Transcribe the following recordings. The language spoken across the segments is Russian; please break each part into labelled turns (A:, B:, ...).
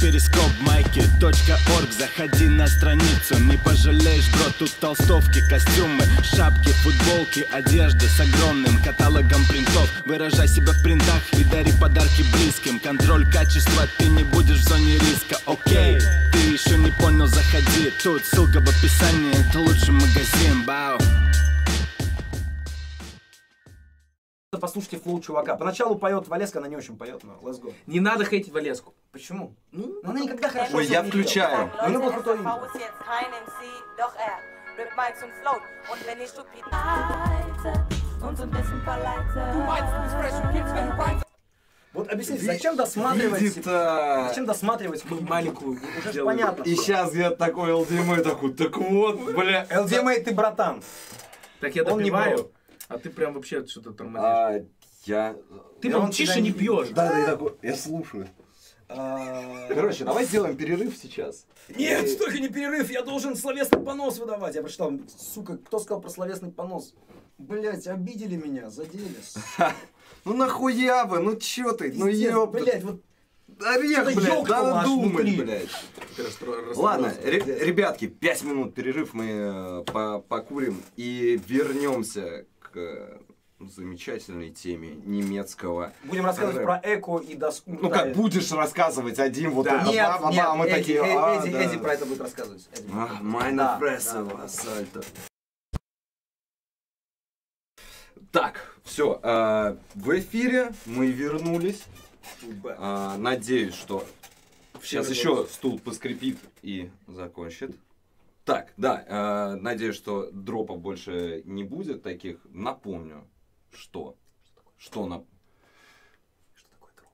A: перископ майки .орг. Заходи на страницу, не пожалеешь, бро Тут толстовки, костюмы, шапки, футболки Одежда с огромным каталогом принтов. Выражай себя в принтах и дари подарки близким. Контроль качества, ты не будешь в зоне риска, окей Ты еще не понял, заходи. Тут ссылка в описании, это лучший магазин, бау
B: Послушайте флоу чувака. Поначалу поет Валеска, она не очень поет, но let's go.
C: Не надо хейтить Валеску.
B: Почему?
C: Ну,
B: Ну, она никогда хорошо
D: Ой, я
B: не
D: включаю.
B: У крутой
E: wenn du weinst.
B: Вот объясните, зачем досматривать...
D: Видит-то.
B: Зачем досматривать
C: маленькую
B: Уже ж
C: сделали.
B: понятно.
D: И сейчас я такой LDM такой, так вот, бля.
B: LDMA, ты братан.
C: Так я
B: Он не
C: допиваю. А ты прям вообще что-то тормозишь.
D: А, я...
C: ты
B: я тебя
C: и не пьешь.
D: Да, да, я такой, я слушаю.
B: А,
D: Короче, давай сделаем перерыв сейчас.
B: Нет, только не перерыв, я должен словесный понос выдавать. Я прочитал, сука, кто сказал про словесный понос? Блять, обидели меня, задели.
D: Ну нахуя вы, ну чё ты, ну ёб...
B: блядь, вот
D: Орех, блядь, надо думать, блядь. Ладно, ре- ребятки, 5 минут перерыв мы э, по- покурим и вернемся к э, замечательной теме немецкого.
B: будем рассказывать про эко и доску.
D: Ну как будешь рассказывать один вот
B: Да.
D: это,
B: Нет,
D: ба-ба-ба,
B: нет,
D: а мы
B: Эдди,
D: такие,
B: Э-
D: а,
B: Эдди,
D: да.
B: Эдди про это будет рассказывать.
D: А, Майна
B: да.
D: сальто. Так, все, в эфире мы вернулись. А, надеюсь, что сейчас еще стул поскрипит и закончит. Так, да, а, надеюсь, что дропов больше не будет таких. Напомню, что? Что на... Что такое дроп?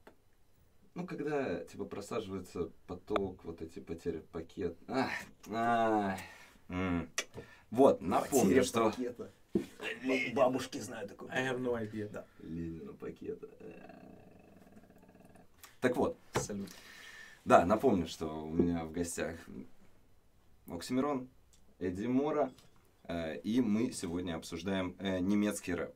D: Ну, когда, типа, просаживается поток, вот эти потери пакет. Ах, ай, м. Вот, напомню,
B: Потеря
D: что...
B: пакета. Бабушки знают такое.
C: I have no idea.
B: Да.
D: Ленина пакета. Так вот,
B: Салют.
D: да, напомню, что у меня в гостях Оксимирон, Эдди Мора, э, и мы сегодня обсуждаем э, немецкий рэп.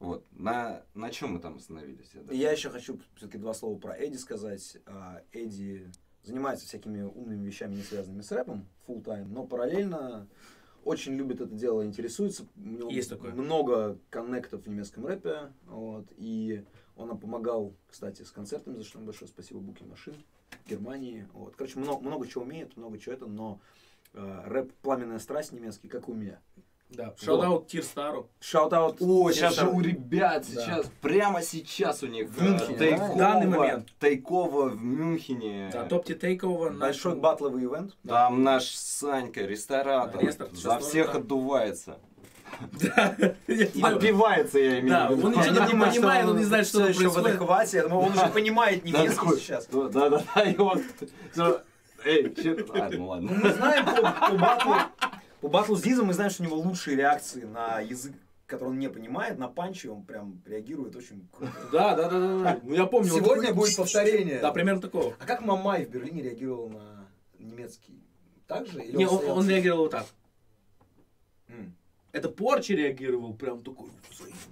D: Вот, на, на чем мы там остановились? Я даже-
B: Я еще хочу все-таки два слова про Эдди сказать. А, Эдди занимается всякими умными вещами, не связанными с рэпом, full time, но параллельно очень любит это дело, интересуется. У него
C: Есть такое.
B: много коннектов в немецком рэпе. Вот, и он нам помогал, кстати, с концертами, за что ему большое спасибо Booking Machine Германии. Вот. Короче, много, много чего умеет, много чего это, но э, рэп «Пламенная страсть» немецкий, как у меня.
C: Да. Shout Tierstar'у.
B: Shout-out.
D: О, сейчас же у ребят
B: Да.
D: сейчас, прямо сейчас у них
B: В Мюнхене,
D: э,
B: да?
D: Тайкова,
C: В данный момент.
D: Takeover в Мюнхене.
C: Да, Toptier Takeover.
B: Большой батловый ивент.
D: Там наш Санька, ресторатор,
C: Рестор,
D: за всех
C: тоже, да.
D: отдувается.
C: Да.
D: Отбивается, я имею
C: Да,
D: в виду.
C: он ничего не понимает, он не знает, что
B: еще в
C: происходит.
B: адеквате. Он уже понимает
D: Да,
B: немецкий сейчас.
D: Да, да, да, да, и он, эй, че, а, ну
B: Ну,
D: ладно.
B: мы знаем по, батлу, по батлу с Дизом, мы знаем, что у него лучшие реакции на язык, который он не понимает, на панчи он прям реагирует очень круто.
C: Да, да, да, да, да. Ну я помню. он
B: Сегодня будет повторение.
C: Да, примерно такого.
B: А как Мамай в Берлине реагировал на немецкий? Так же? Или
C: Не, он,
B: стоял-
C: он реагировал вот так.
B: М.
C: Это Порчи реагировал прям такой.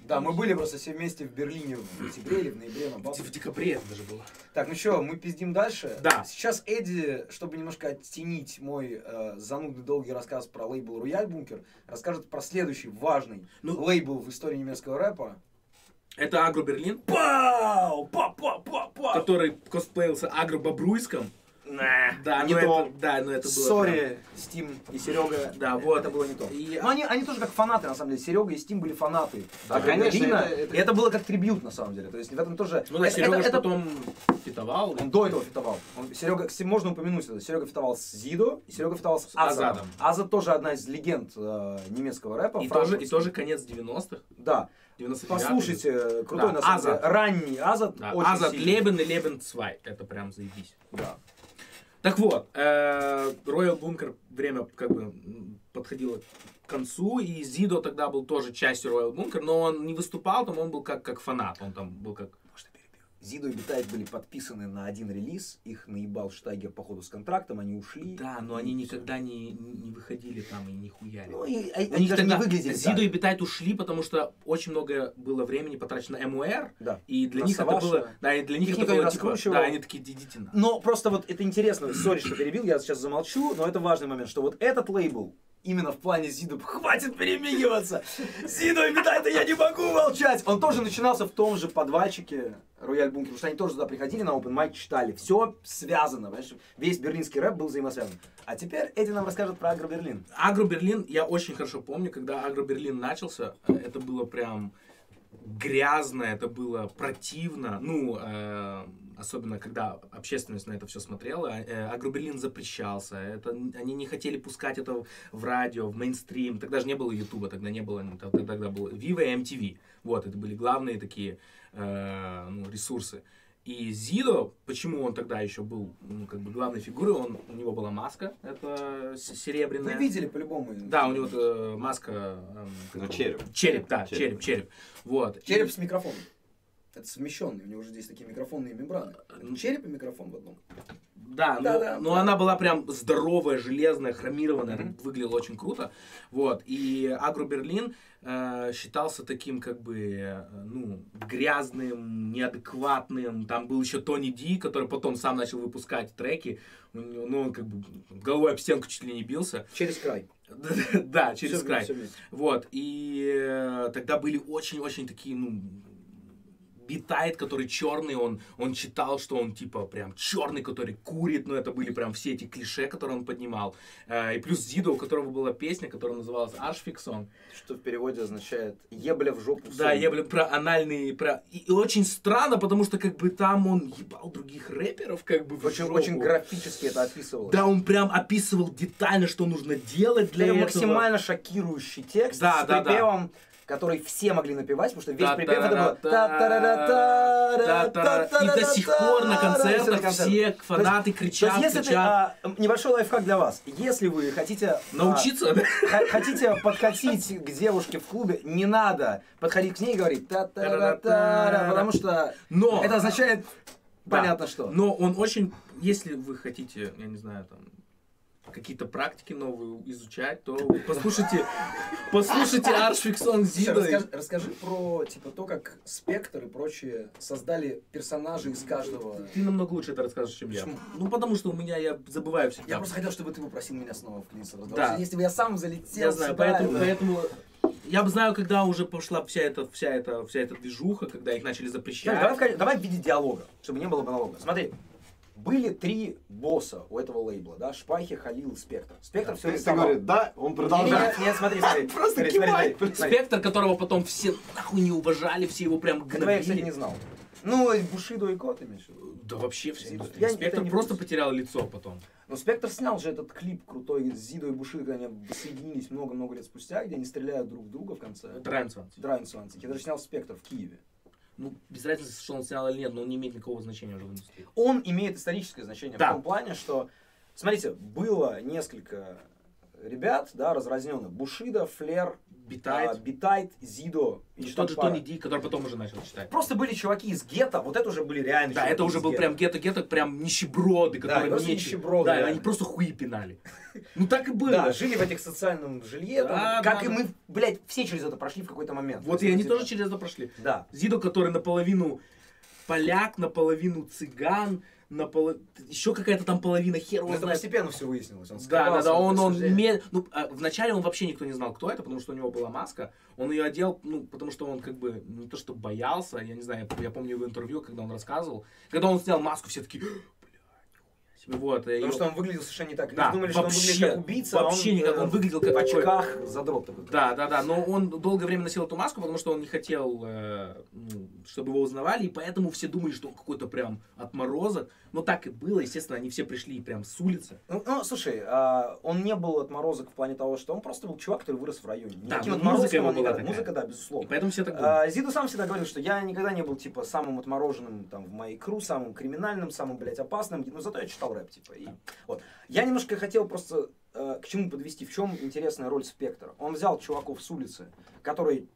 B: Да, мы были просто все вместе в Берлине в октябре или в ноябре на батле.
C: В декабре это даже было.
B: Так, ну что, мы пиздим дальше.
C: Да.
B: Сейчас Эдди, чтобы немножко оттенить мой э, занудный долгий рассказ про лейбл Рояль Бункер, расскажет про следующий важный
C: Ну-
B: лейбл в истории немецкого рэпа.
C: Это Агро Берлин,
B: Пау! Па-па-па-па!
C: который косплеился Агро Бобруйском. Да,
B: не
C: но
B: то.
C: это, да, но это было.
B: Sorry, Стим и Серега.
C: Да, вот.
B: Это было не то.
C: И-
B: Но они, они тоже как фанаты, на самом деле. Серега и Стим были фанаты.
D: Да,
B: Э,
D: конечно, это- это-
B: И это было как tribute, на самом деле. То есть в этом тоже...
C: Ну да,
B: это-
C: Серега
B: это- это-
C: потом фитовал.
B: Он до этого фитовал. Он, Серега, можно упомянуть это. Серега фитовал с Зидо, и Серега фитовал с Азадом.
C: Азадом.
B: Азад тоже одна из легенд э, немецкого рэпа.
C: И тоже, и тоже конец 90-х.
B: Да.
C: 99
B: Послушайте, э, крутой
C: Да,
B: на самом деле.
C: Азад.
B: Ранний Азад.
C: Да,
B: очень
C: Азад
B: сильный.
C: Leben и Leben 2. Это прям заебись.
B: Да.
C: Так вот, э, Royal Bunker время как бы подходило к концу, и Зидо тогда был тоже частью Royal Bunker, но он не выступал, там он был как, как фанат, он там был как...
B: Зидо и Битайт были подписаны на один релиз, их наебал Штайгер по ходу с контрактом, они ушли.
C: Да, но они никогда не, не выходили там и не хуяли.
B: Ну, и, они
C: них
B: даже не выглядели
C: Зидо
B: так.
C: и Битайт ушли, потому что очень много было времени потрачено M.O.R.,
B: Да.
C: и для
B: На
C: них
B: Саваша.
C: это было, да, и для них
B: Их
C: это было типа, да, они такие, идите на.
B: Но просто вот это интересно, sorry, что перебил, я сейчас замолчу, но это важный момент, что вот этот лейбл, именно в плане Зиду, хватит перемигиваться, Зиду и Битайта я не могу молчать, он тоже начинался в том же подвальчике Рояль Бункер, потому что они тоже туда приходили на open mic, читали, все связано, понимаешь, весь берлинский рэп был взаимосвязан. А теперь Эдди нам расскажет про Агро Берлин.
C: Агро Берлин, я очень хорошо помню, когда Агро Берлин начался, это было прям грязно, это было противно, ну, э, особенно когда общественность на это все смотрела, э, Агро Берлин запрещался, это, они не хотели пускать это в радио, в мейнстрим, тогда же не было Ютуба, тогда не было, ну, тогда, тогда был Viva и MTV, вот, это были главные такие э, ну, ресурсы. И Зидо, почему он тогда еще был ну, как бы главной фигурой, он, у него была маска, это серебряная.
B: Вы видели по-любому.
C: Да, у него э, маска... эм,
D: Ну, череп.
C: Череп, да,
D: Череп.
C: череп, череп. Вот.
B: Череп
C: И-
B: с микрофоном. Это совмещенный, у него уже здесь такие микрофонные мембраны. Это череп и микрофон в одном.
C: Да, но,
B: Да-да.
C: но она была прям здоровая, железная, хромированная,
B: Мгм.
C: это выглядело очень круто. Вот. И Агро Берлин э, считался таким, как бы, э, ну, грязным, неадекватным. Там был еще Тони Ди, который потом сам начал выпускать треки. У него, Ну, он как бы головой об стенку чуть ли не бился.
B: Через край.
C: Да, через край. Вот, и э, тогда были очень-очень такие, ну, Битайт, который черный, он, он читал, что он типа прям черный, который курит, ну это были прям все эти клише, которые он поднимал. Э, и плюс Зидо, у которого была песня, которая называлась Arschficksong.
B: Что в переводе означает «ебля в жопу».
C: Да,
B: song».
C: я, блин, про анальные, про... И, и очень странно, потому что как бы там он ебал других рэперов, как бы
B: Очень,
C: жопу.
B: очень графически это описывалось.
C: Да, он прям описывал детально, что нужно делать для
B: Прям
C: этого.
B: максимально шокирующий текст
C: Да,
B: с
C: да, да.
B: Который все могли напевать, потому что весь припев это было...
C: И до сих пор на концертах
B: концерт.
C: все фанаты кричат, кричат.
B: а, небольшой лайфхак для вас. Если вы хотите... а,
C: Научиться?
B: хотите подкатить к девушке в клубе, не надо подходить к ней и говорить потому что это означает понятно что.
C: но он очень, если вы хотите, я не знаю, там, какие-то практики новые изучать, то послушайте, послушайте Аршфиксон
B: Всё,
C: Зида.
B: расскажи, расскажи про типа то, как Спектр и прочие создали персонажей из каждого.
C: Ты намного лучше это расскажешь, чем я.
B: Почему?
C: Ну, потому что у меня, я забываю всегда.
B: Я просто хотел, чтобы ты попросил меня снова вклиниться в разговор.
C: Да.
B: Если бы я сам залетел
C: Я знаю,
B: сюда,
C: поэтому,
B: да.
C: поэтому я бы знаю, когда уже пошла вся эта, вся эта, вся эта движуха, когда их начали запрещать.
B: Давай, давай в виде диалога, чтобы не было монолога. Смотри, были три босса у этого лейбла, да, Шпахи, Халил, Спектр. Спектр все
F: Ты
B: рисовал.
F: говорит, да, он продолжает.
B: нет, нет, смотри, смотри.
F: Просто
B: смотри, смотри, смотри, смотри.
C: Спектр, которого потом все нахуй не уважали, все его прям
B: Этого я, кстати,
C: гнобили.
B: не знал. Ну, и Бушидо и Кот имеешь?
C: Да вообще вся
B: Я
C: Спектр
B: не
C: просто
B: буду.
C: потерял лицо потом.
B: Но Спектр снял же этот клип крутой с Зидо и Бушидо, когда они соединились много-много лет спустя, где они стреляют друг в друга в конце.
C: Трансван.
B: Драйнсванцик. Я даже снял Спектр в Киеве.
C: Ну, без разницы, что он снял или нет, но он не имеет никакого значения уже в индустрии.
B: он имеет историческое значение
C: Да.
B: в том плане, что, смотрите, было несколько ребят, да, разразненных. Бушида, Флер,
C: Битайт.
B: а, Битайт, Зидо.
C: И тот же. Тони Ди, который потом уже начал читать.
B: Просто были чуваки из гетто, вот это уже были реально
C: Да, это уже был
B: гетто.
C: прям гетто-гетто, прям нищеброды,
B: Да,
C: которые
B: просто
C: нечего-
B: нищеброды,
C: Да,
B: реально.
C: они просто хуи пинали. Ну так и было.
B: Да, жили в этих социальном жилье, там,
C: Да,
B: как
C: да,
B: и
C: да.
B: мы, блядь, все через это прошли в какой-то момент.
C: Вот и они тоже через это прошли.
B: Да.
C: Зидо, который наполовину поляк, наполовину цыган, наполовину... еще какая-то там половина хер его
B: это
C: знает.
B: постепенно все выяснилось. Он
C: Да, да, да, он, он
B: осуждения.
C: ме- ну, а, вначале он вообще никто не знал, кто это, потому что у него была маска. Он ее одел, ну, потому что он как бы не то что боялся, я не знаю, я помню его интервью, когда он рассказывал. Когда он снял маску, все такие. Вот, и
B: Потому
C: его-
B: что он выглядел совершенно не так. Люди
C: Да,
B: думали, что он
C: вообще-
B: выглядит как убийца, а
C: вообще
B: он,
C: никак,
B: э,
C: он выглядел как
B: в
C: такой-
B: очках задрот такой.
C: Да, да, да, но он долгое время носил эту маску, потому что он не хотел, э, ну, чтобы его узнавали, и поэтому все думали, что он какой-то прям отморозок. Но так и было, естественно, они все пришли прям с улицы.
B: Ну, ну, слушай, а, он не был отморозок в плане того, что он просто был чувак, который вырос в районе.
C: Да,
B: Никаким отморозком
C: музыка его
B: он
C: была такая.
B: Музыка, да,
C: И
B: безусловно.
C: поэтому все так думали.
B: А, Зиду сам всегда говорил, что я никогда не был, типа, самым отмороженным там в моей кру, самым криминальным, самым, блядь, опасным, но зато я читал рэп, типа. И, вот. Я немножко хотел просто э, к чему подвести, в чем интересная роль Спектра. Он взял чуваков с улицы, которые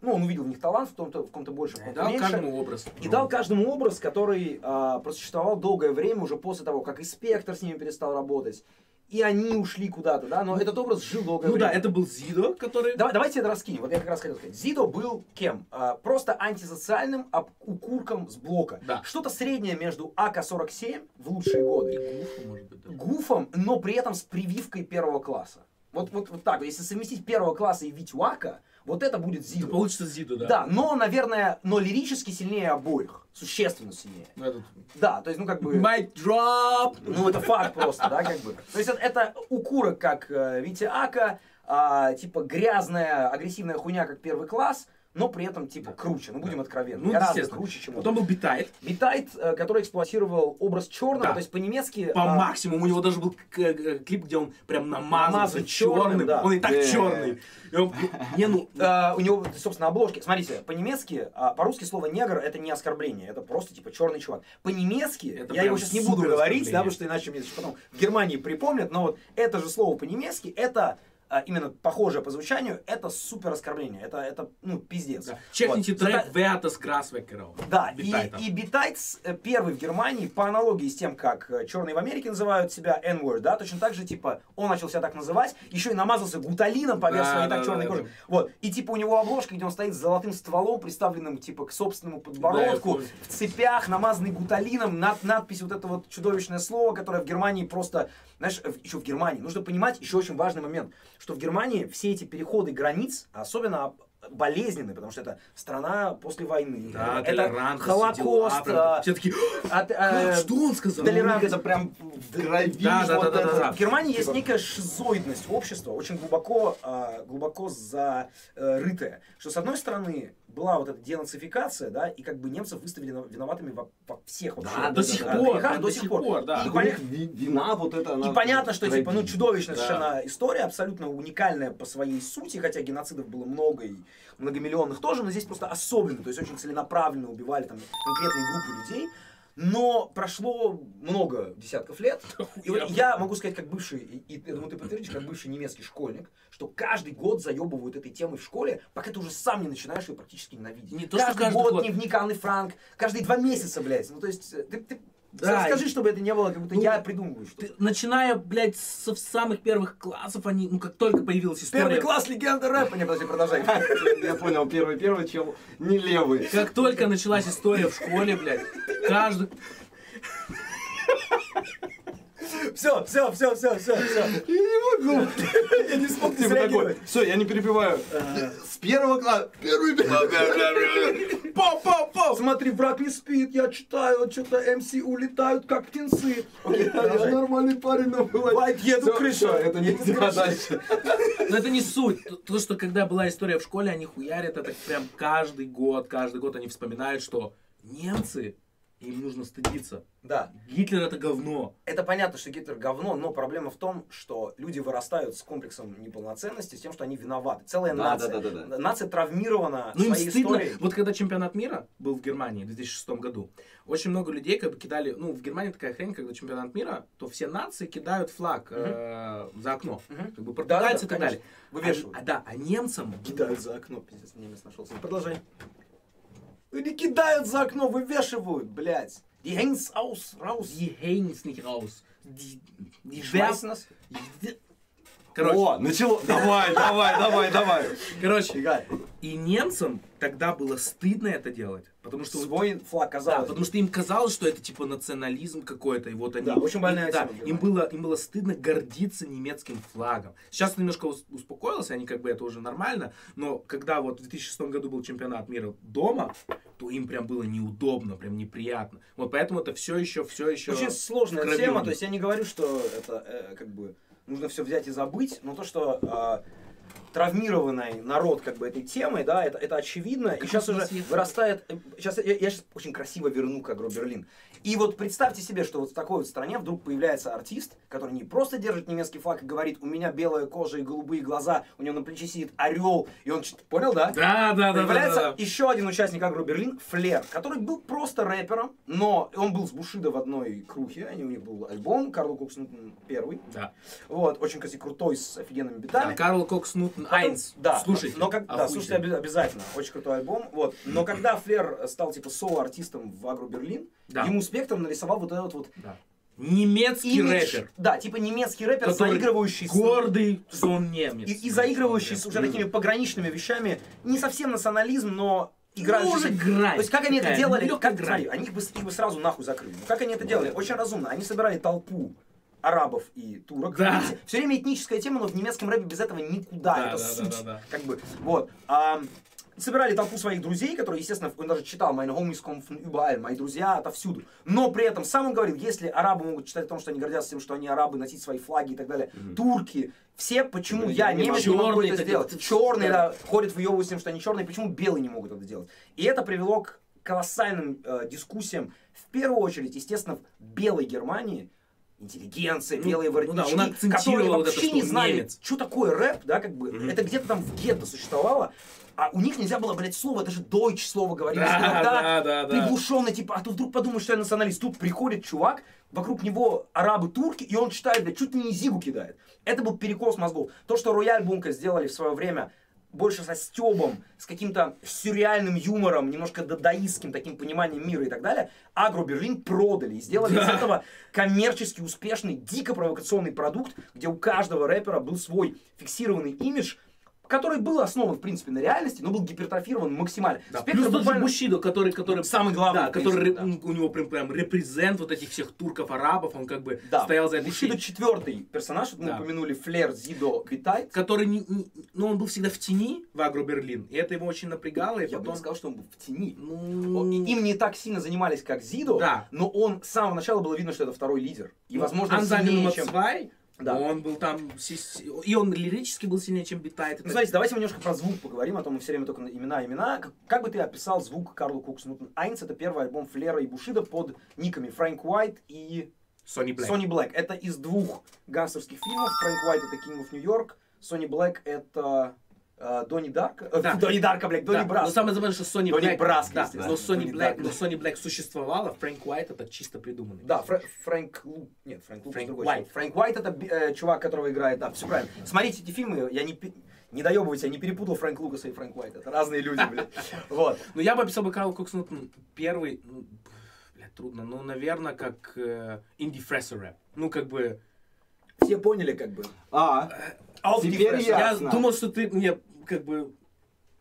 B: ну, он увидел в них талант, в, том-то, в ком-то больше, в ком-то
C: дал
B: меньше.
C: каждому образ.
B: И дал каждому образ, который а, просуществовал долгое время, уже после того, как и Спектр с ними перестал работать, и они ушли куда-то, да, но этот образ жил долгое
C: Ну
B: время.
C: да, это был Зидо, который...
B: Давай, давайте это раскинем. Вот я как раз хотел сказать. Зидо был кем? А, просто антисоциальным об- укурком с блока.
C: Да.
B: Что-то среднее между АК-47 в лучшие годы,
C: Гуфа, может быть, да.
B: гуфом, но при этом с прививкой первого класса. Вот, вот, вот так. Если совместить первого класса и Витю Ака, вот это будет
C: Это
B: Зидо.
C: получится Зидо, да.
B: Да, но, наверное, но лирически сильнее обоих. Существенно сильнее.
C: Ну, этот...
B: Да, то есть, ну, как бы...
C: Mic drop!
B: Ну, это факт просто, да, как бы. То есть, это, это укурок, как э, Витя Ака, а, типа грязная, агрессивная хуйня, как первый класс, но при этом, типа, круче. Ну, будем откровенны.
C: Ну,
B: Гораздо круче, чем он.
C: Потом был Битайт.
B: Битайт, э, который эксплуатировал образ черного,
C: Да.
B: то есть по-немецки...
C: По
B: а,
C: максимуму. У него даже был э, клип, где он прям намазался
B: Намазан чёрным,
C: черным.
B: да.
C: Он и так
D: Да.
C: черный. И он- Не, ну...
B: а, у него, собственно, обложки. Смотрите, по-немецки, а, по-русски слово негр это не оскорбление, это просто типа черный чувак. По-немецки,
C: Это
B: я его сейчас не буду говорить, да, потому что иначе мне потом в Германии припомнят, но вот это же слово по-немецки, это именно похожее по звучанию, это супер оскорбление, это, это ну, пиздец.
C: да. Чекните
B: Вот.
C: трек
B: Wer
C: hat das Gras weggeraucht.
B: Да, и, и Битайтс э, первый в Германии, по аналогии с тем, как э, черные в Америке называют себя N-word, да, точно так же, типа, он начал себя так называть, еще и намазался гуталином поверх
C: Да,
B: своей
C: да,
B: так черной
C: да,
B: кожи.
C: да.
B: Вот, и типа у него обложка, где он стоит с золотым стволом, приставленным, типа, к собственному подбородку,
C: Да,
B: в цепях, намазанный гуталином, над, надпись вот это вот чудовищное слово, которое в Германии просто, знаешь, в- еще в Германии, нужно понимать еще очень важный момент, что в Германии все эти переходы границ, особенно болезненные, потому что это страна после войны,
C: Да,
B: это Холокост, а,
C: Все такие,
B: от,
C: «Как?
B: э,
C: что он сказал?
B: толерантность.
D: Это прям в крови.
C: Да, да, да, да,
D: это.
C: да, да.
B: В Германии есть некая шизоидность общества, очень глубоко, а, глубоко зарытая. Что с одной стороны была вот эта денацификация, да, и как бы немцев выставили виноватыми во, во всех вообще.
D: Да,
C: до сих пор,
B: до сих пор.
C: да.
B: И
D: У
B: поня-
D: вина вот это, она
B: И понятно, что типа, ну, чудовищная совершенно история, абсолютно уникальная по своей сути, хотя геноцидов было много и многомиллионных тоже, но здесь просто особенно, то есть очень целенаправленно убивали там конкретные группы людей. Но прошло много десятков лет. И вот я могу сказать, как бывший, и, и я думаю, ты подтвердишь, как бывший немецкий школьник, что каждый год заебывают этой темой в школе, пока ты уже сам не начинаешь ее практически ненавидеть.
C: Не то, что
B: каждый,
C: каждый
B: год,
C: год.
B: дневник Анны Франк, каждые два месяца, блядь. Ну, то есть, э, ты, ты
C: Да,
B: скажи, чтобы это не было, как будто
C: Ну,
B: я придумываю что-то.
C: Ты, начиная, блядь, со самых первых классов, они, ну, как только появилась история...
B: Первый класс легенда рэпа. Не, подожди, продолжай.
D: Я понял, первый, первый, чел не левый.
C: Как только началась история в школе, блядь, каждый...
B: Все, все, все, все, все, все.
D: Я не могу.
B: Я не смог
D: Типа такой, все, я не перебиваю. С первого класса. Первый, первый.
C: Пау-пау-пау!
B: Смотри, враг не спит, я читаю, что-то МС улетают, как птенцы.
D: Я нормальный парень, но.
B: Бывает, еду
D: Всё,
B: крыша.
D: это дальше.
C: Но это не суть. То- То, что когда была история в школе, они хуярят это прям каждый год, каждый год они вспоминают, что немцы, им нужно стыдиться.
B: Да,
C: Гитлер это говно.
B: это понятно, что Гитлер говно, но проблема в том, что люди вырастают с комплексом неполноценности, с тем, что они виноваты. Целая
D: Да,
B: нация.
D: да, да, да, да.
B: Нация травмирована
C: Ну им
B: своей
C: стыдно.
B: историей.
C: Вот когда чемпионат мира был в Германии в 2006 году, очень много людей как бы кидали, ну в Германии такая хрень, когда чемпионат мира, то все нации кидают флаг э, за окно.
B: Мгм.
C: Как бы
B: Да, да,
C: португальцы и так
B: конечно.
C: далее.
B: Вывешивают.
C: А, а да, а немцам
B: Кидают за окно, пиздец, немец нашелся. Продолжай. Не кидают за окно, вывешивают, блядь. Die hängen's aus, raus.
C: Die hängen's nicht raus. Die, die
B: Schmeißen das?
C: Короче,
D: О, начало. Давай, давай, давай, давай.
C: короче, и немцам тогда было стыдно это делать, потому что
B: Свой флаг
C: Да,
B: казалось.
C: потому что им казалось, что это типа национализм какой-то, и вот они...
B: Да, очень больная
C: и- да, им было, им было стыдно гордиться немецким флагом. Сейчас немножко ус- успокоился, они как бы это уже нормально, но когда вот в 2006 году был чемпионат мира дома, то им прям было неудобно, прям неприятно. Вот поэтому это все еще, все еще...
B: Очень сложная тема, то есть я не говорю, что это э, как бы нужно все взять и забыть, но то, что э, травмированный народ как бы этой темой, да, это, это очевидно, и сейчас уже
C: есть-
B: вырастает, сейчас я, сейчас очень красиво верну к Агро Берлин. И вот представьте себе, что вот в такой вот стране вдруг появляется артист, который не просто держит немецкий флаг и говорит, у меня белая кожа и голубые глаза, у него на плече сидит орел, и он, чит- понял, да?
C: Да, да, да, да,
B: Появляется
C: да, да.
B: еще один участник Агро Берлин, Флер, который был просто рэпером, но он был с Бушидо в одной крухе, у них был альбом, Карл Кокс Нутон первый,
C: Да.
B: вот, очень, кстати, крутой, с офигенными
C: Да,
B: битами.
C: Карл Кокс Айнс.
B: Да,
C: Слушайте.
B: но как, да, слушайте обязательно, очень крутой альбом. Вот, но когда Флер стал типа соло-артистом в Агро Берлин,
C: Да.
B: ему Спектр нарисовал вот этот вот
C: Да. Немецкий
B: имидж,
C: рэпер.
B: да, типа немецкий рэпер,
C: который
B: заигрывающий
C: гордый, что он немец.
B: и, и заигрывающий с уже такими пограничными вещами, не совсем национализм, но играющий.
C: Ну, уже грань
B: То есть как они это делали, как, смотри, они их бы, их бы сразу нахуй закрыли. Ну, Как они это делали? Очень разумно. Они собирали толпу арабов и турок.
C: Да.
B: Все время этническая тема, но в немецком рэпе без этого никуда.
C: Да,
B: это
C: да, да,
B: суть.
C: да, да.
B: Как бы, вот. А, собирали толпу своих друзей, которые, естественно, он даже читал «Meine Homies kommen von überall», «Мои друзья отовсюду». Но при этом сам он говорил, если арабы могут читать о том, что они гордятся тем, что они арабы, носить свои флаги и так далее, турки, все, почему я,
D: я не
B: немец, не
C: могу.
B: могу это сделать? Черные,
C: да.
B: да, ходят в тем, что они черные, почему белые не могут это делать? И это привело к колоссальным э, дискуссиям, в первую очередь, естественно, в белой Германии, интеллигенция,
C: Ну,
B: белые
C: ну да,
B: воротнички,
C: он акцентировал
B: которые
C: это,
B: вообще
C: что
B: не знали,
C: немец.
B: что такое рэп, да, как бы,
C: Мгм.
B: это где-то там в гетто существовало, а у них нельзя было, блядь, слово, даже дойч слово говорить,
C: Да,
B: иногда
C: да, да, да.
B: приглушенно, типа, а то вдруг подумаешь, что я националист. Тут приходит чувак, вокруг него арабы, турки, и он читает, блядь, чуть ли не зигу кидает. Это был перекос мозгов. То, что Рояль Бунка сделали в свое время, больше со стебом, с каким-то сюрреальным юмором, немножко дадаистским таким пониманием мира и так далее, Агро Берлин продали и сделали из этого коммерчески успешный, дико провокационный продукт, где у каждого рэпера был свой фиксированный имидж, который был основан, в принципе, на реальности, но был гипертрофирован максимально.
C: Да,
B: Спектр
C: плюс тот же
B: буквально-
C: Бушидо, который, который
B: Самый главный,
C: да, который ре- у него прям, прям репрезент вот этих всех турков, арабов, он как бы
B: Да.
C: стоял за этой
B: Бушидо четвертый персонаж, мы
C: Да.
B: упомянули Флер, Зидо, Витайт.
C: который не, не- ну он был всегда в тени в Агро Берлин, и это его очень напрягало, и
B: Я бы
C: потом
B: не сказал, что он был в тени.
C: ну,
B: Им не так сильно занимались, как Зидо,
C: Да.
B: но он с самого начала было видно, что это второй лидер. И,
C: ну,
B: возможно,
C: Анзамин
B: сильнее, чем... Да.
C: он был там, и он лирически был сильнее, чем Битайт.
B: Ну, знаете, давайте мы немножко про звук поговорим, а то мы все время только на имена, имена. Как, как бы ты описал звук Carlo Cokxxx? Ну, Eins это первый альбом Флера и Бушида под никами Фрэнк Уайт и
C: Сони Блэк.
B: Сони Блэк. Это из двух гангстерских фильмов. Фрэнк Уайт это King of New York, Сони Блэк это Донни Дарка. Э,
C: Да.
B: Донни Дарка, блядь, Донни
C: Да,
B: Брас.
C: но самое забавное, что Сони
B: Донни
C: Блэк,
B: Браско,
C: да, но Сони Блэк,
B: Дарк,
C: но. Сони Блэк существовала, Фрэнк Уайт это чисто придуманный.
B: Да, Фрэ- Фрэнк Лу... Нет, Фрэнк Лукас
C: Фрэнк
B: другой
C: Уайт.
B: чувак. Фрэнк Уайт это э, чувак, которого играет, да, все правильно. Смотрите эти фильмы, я не, не доебывайте, я не перепутал Фрэнк Лукаса и Фрэнк Уайт. Это разные люди, блядь. Вот.
C: Ну, я бы описал бы Carlo Cokxxx Nutten первый, ну, блядь, трудно, ну, наверное, как э, in die Fresse рэп. Ну, как бы,
B: Все поняли, как бы.
F: А,
B: А
F: Теперь я-
C: я
F: Ясно.
C: думал, что ты мне, как бы,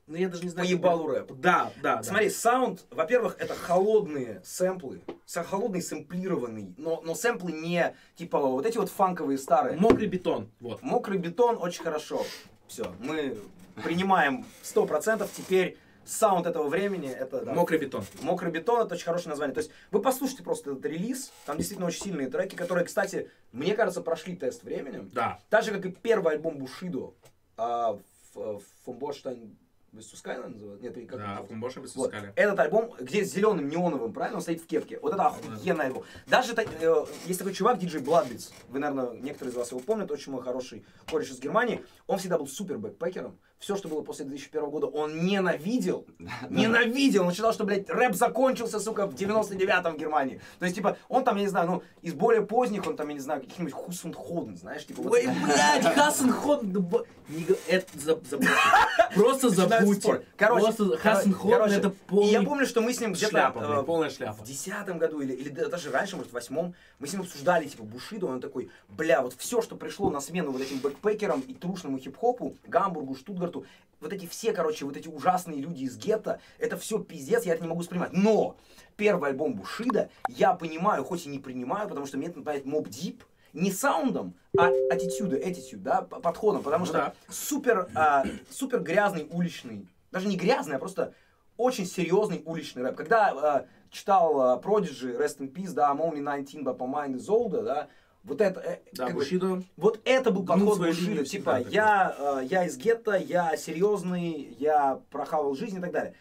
C: ну, я даже не знаю.
B: Поебал
C: как-
B: у рэп.
C: Да, да, да.
B: Смотри, саунд, во-первых, это холодные сэмплы, холодный сэмплированный, но, но сэмплы не типа вот эти вот фанковые старые.
C: Мокрый бетон, вот.
B: Мокрый бетон очень хорошо. Все, мы принимаем 100%. Теперь саунд этого времени это да,
C: Мокрый бетон.
B: Мокрый бетон это очень хорошее название. То есть вы послушайте просто этот релиз. Там действительно очень сильные треки, которые, кстати, мне кажется, прошли тест временем.
C: Да.
B: Так же, как и первый альбом Бушидо. А, Vom Bordstein bis zur Skyline называется? Нет, или как
C: Да, без
B: Вот. Этот альбом, где с зеленым неоновым, правильно, он стоит в кепке. Вот это охуенный альбом. Даже э, есть такой чувак, диджей Бладбитс. Вы, наверное, некоторые из вас его помнят, очень мой хороший кореш из Германии. Он всегда был супер бэкпекером. Все, что было после 2001 года, он ненавидел. Ненавидел. Он считал, что, блядь, рэп закончился, сука, в 99-м в Германии. То есть, типа, он там, я не знаю, ну, из более поздних, он там, я не знаю, каких-нибудь Хусунд Ходен, знаешь, типа... вот-
C: Ой, блядь, не го- это за- забудьте. Просто забудьте.
B: Короче,
C: Просто Хассенходен
B: короче,
C: это
B: И
C: полный
B: я помню, что мы с ним где-то
C: шляпа,
B: э,
C: полная шляпа.
B: в десятом году или, или да- даже раньше, может, в восьмом, мы с ним обсуждали, типа, Бушиду, он такой, бля, вот все, что пришло на смену вот этим бэкпекерам и трушному хип-хопу, Гамбургу, Штутгарту, вот эти все, короче, вот эти ужасные люди из гетто, это все пиздец, я это не могу воспринимать. Но первый альбом Бушида я понимаю, хоть и не принимаю, потому что мне это напоминает Моб Дип, не саундом, а аттитюда, attitude, да, подходом, потому
C: Ну
B: что
C: да.
B: супер, а, супер грязный уличный, даже не грязный, а просто очень серьезный уличный рэп. Когда а, читал а, Prodigy, Rest in Peace, да, I'm only 19, but my mind is older, да, вот это, э,
C: Да,
B: как бы, вот это был подход
C: свою
B: Бушида, типа, я, э, я из гетто, я серьезный, я прохавал жизнь и так далее.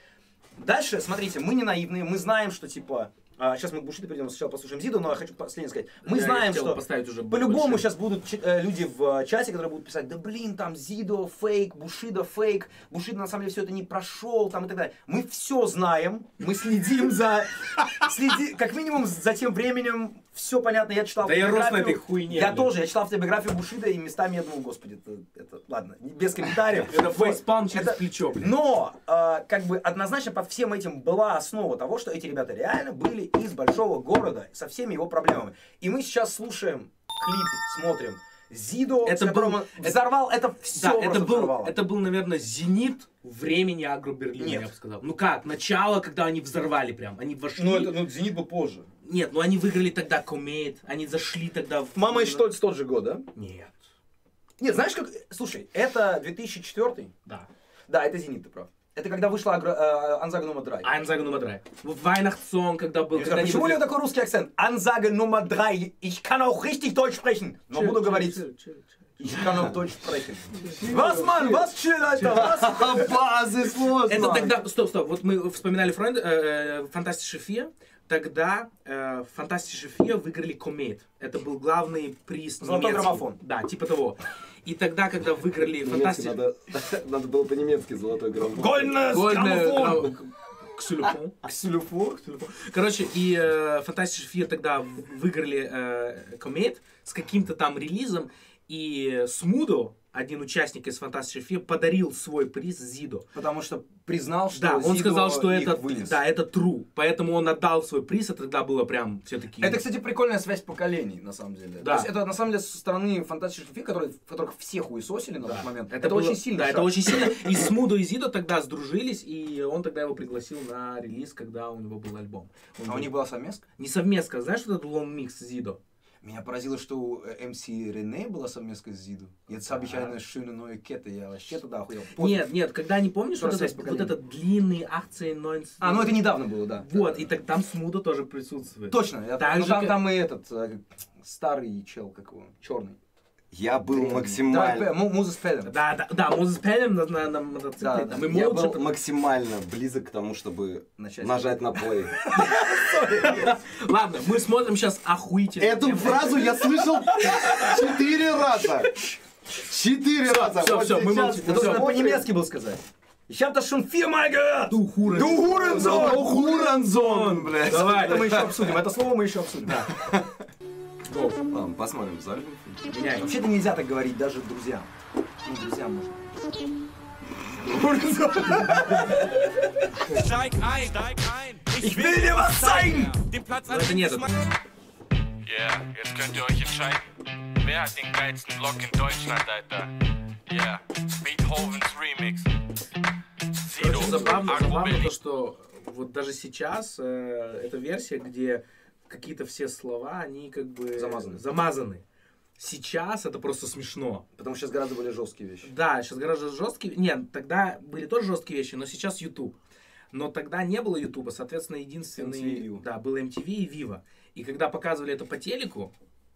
B: Дальше, смотрите, мы не наивные, мы знаем, что, типа, сейчас мы к Бушиду перейдем, сначала послушаем Зиду, но я хочу последнее сказать. Мы
C: Я
B: знаем, что
C: уже
B: по-любому сейчас будут э, люди в э, чате, которые будут писать, да блин, там Зидо фейк, Бушида фейк, Бушида на самом деле все это не прошел, там и так далее. Мы все знаем, мы следим за, следи, как минимум за тем временем, все понятно, я читал
C: Да я рос на этой хуйне,
B: Я тоже, я читал автобиографию Бушида, и местами я думал, господи, это, это- ладно, без комментариев.
C: Это фейспалм через плечо,
B: но, э, как бы, однозначно под всем этим была основа того, что эти ребята реально были из большого города, со всеми его проблемами. И мы сейчас слушаем клип, смотрим. Зидо,
C: Это был-
B: он взорвал, это все
C: Да, это был, это был, наверное, зенит времени Агро-Берлина,
B: Нет.
C: я бы сказал. Ну как, начало, когда они взорвали прям, они вошли.
B: ну, Зенит был позже.
C: Нет, ну они выиграли тогда Комейт, они зашли тогда в...
B: Мама и Штольц тот же год, да?
C: Нет,
B: Нет, знаешь как, слушай, это 2004
C: да.
B: Да, это Зенит, ты прав. Это когда вышла э, Анзага Нума Драй.
C: Айнзага Nummer 3. Weihnachtsson, когда был... Когда
B: Почему у него такой русский акцент? Ansage Nummer 3. Ich kann auch richtig Deutsch sprechen. Но буду говорить. Ich kann auch Deutsch sprechen. Was, Mann? Was, chill, Alter? Was?
D: Базы сложно.
C: Это тогда, стоп, стоп, вот мы вспоминали Фройнд, э, Фантастише Фия, тогда э, Фантастише Фия выиграли Комет. Это был главный приз
B: Золотой граммофон.
C: Да, типа того. И тогда, когда выиграли Фантастише...
F: надо, надо было по-немецки золотой граммофон.
B: Гольнес, граммофон.
C: Ксилюфон.
B: Ксилюфор.
C: Короче, и э, Фантастише Фия тогда выиграли э, Комет с каким-то там релизом, и Смудо, один участник из Фантастише Фия, подарил свой приз Зидо.
B: Потому что признал, что
C: Да, он сказал, что это,
B: вынес.
C: да, это true. Поэтому он отдал свой приз, и тогда было прям все таки
B: Это, кстати, прикольная связь поколений, на самом деле.
C: Да.
B: То есть это, на самом деле, со стороны фантастики Фи, которые, которых все хуесосили на тот момент. Это,
C: было-
B: очень сильно.
C: Да, это очень сильно. И Смудо и Зидо тогда сдружились, и он тогда его пригласил на релиз, когда у него был альбом. Он
B: А у
C: был-
B: них была совместка?
C: Не совместка, знаешь, что это лон микс Зидо?
B: Меня поразило, что у э, МС Рене была совместка с Зиду. И это обещанная Шюна Ноя Кета. Я вообще тогда охуел.
C: Нет, нет, когда не помнишь,
B: Что
C: вот, этот, вот этот длинный акции 90...
B: А, ну это недавно было, да.
C: Вот, и так там Смудо тоже присутствует.
B: Точно.
C: Так
B: ну,
C: же,
B: там, там и этот э, старый чел, как его, черный.
D: Я был максимально...
B: Му- Муза Спеллен.
C: Да, да, да, Мозес Пелем на, на, на мотоцикле,
B: Да, да.
C: и
D: Я был
C: там-
D: максимально близок к тому, чтобы
B: Начать.
D: нажать на плей.
C: Ладно, мы смотрим сейчас охуительно.
F: Эту фразу я слышал четыре раза. Четыре раза. Вот
C: всё, мы молчим.
B: По-немецки был сказать. Ich hab das schon viermal gehört!
C: Du Huren.
B: Du Hurensohn!
F: Блядь.
C: Давай,
B: Это мы еще обсудим. Это слово мы еще обсудим.
C: Go.
D: Ладно, посмотрим за.
C: Меняем.
B: Вообще-то нельзя так говорить даже друзьям. Ну, друзьям можно.
G: Steig ein, steig ein.
B: Ich will dir was zeigen!
G: Den Platz
C: Но это не этот.
G: Yeah, jetzt könnt ihr euch entscheiden. Wer hat den geilsten Block in Deutschland, Alter? Yeah, Beethovens Remix. Sido,
C: Очень забавно, забавно то, что вот даже сейчас э, эта версия, где какие-то все слова, они как бы
B: Замазаны.
C: замазаны. Сейчас это просто смешно.
B: Потому что сейчас гораздо более жесткие вещи.
C: Да, сейчас гораздо жесткие. Нет, тогда были тоже жесткие вещи, но сейчас YouTube. Но тогда не было Ютуба, соответственно, единственный...
B: MTV.
C: Да, был MTV и Viva. И когда показывали это по телеку,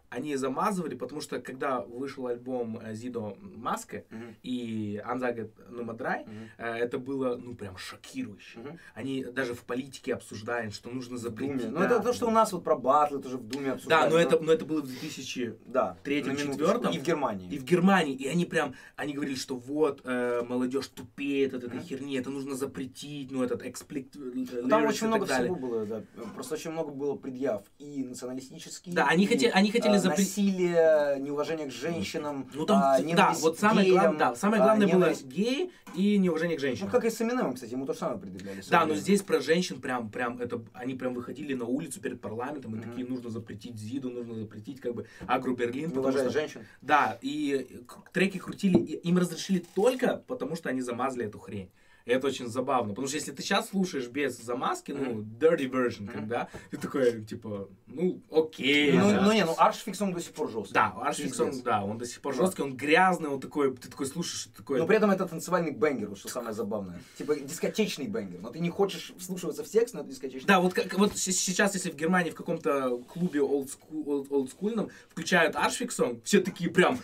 C: они замазывали, потому что когда вышел альбом э, Зидо Маска
B: Мгм.
C: и Анзага Нумадрай,
B: Мгм.
C: э, это было, ну, прям шокирующе.
B: Мгм.
C: Они даже в политике обсуждают, что нужно запретить.
B: Думе. Ну,
C: да.
B: это то, что у нас вот про батлы тоже в Думе обсуждали.
C: Да, но это, но это было в 2000
B: Да. И в Германии.
C: и в Германии, и они прям, они говорили, что вот, э, молодежь тупеет от этой
B: Мгм.
C: херни, это нужно запретить, ну, этот экспликт,
B: Ну, Там очень много всего было, да. Просто очень много было предъяв. И националистические.
C: Да, они
B: и,
C: хотели- они хотели
B: а,
C: запре-
B: Насилие, неуважение к женщинам.
C: Ну, там,
B: а,
C: да, вот самое
B: геям,
C: главное, да, самое
B: а,
C: главное было
B: ненависть-
C: геи и неуважение к
B: Ну,
C: женщинам.
B: как и с Эминемом, кстати, ему то же самое предъявляли.
C: Да, но здесь про женщин прям, прям, это, они прям выходили на улицу перед парламентом и
B: Мгм.
C: такие, нужно запретить Зиду, нужно запретить, как бы, Агру Берлин.
B: Не
C: потому
B: уважая
C: что-
B: женщин.
C: Да, и треки крутили, им разрешили только потому, что они замазали эту хрень. И это очень забавно. Потому что если ты сейчас слушаешь без замазки, ну, dirty version, когда ты такой, типа, ну, окей.
B: Ну,
C: да.
B: ну не, ну Аршфикс он до сих пор жесткий.
C: Да, Аршфикс, он, да, он до сих пор жесткий, он грязный, он такой, ты такой слушаешь, такой...
B: Но при этом это танцевальный бенгер, вот что самое забавное. Типа дискотечный бенгер. Но ты не хочешь вслушиваться в текст, но это дискотечный.
C: Да, вот, как, вот сейчас, если в Германии в каком-то клубе олдску- олд- олдскульном включают Аршфиксон, все такие прям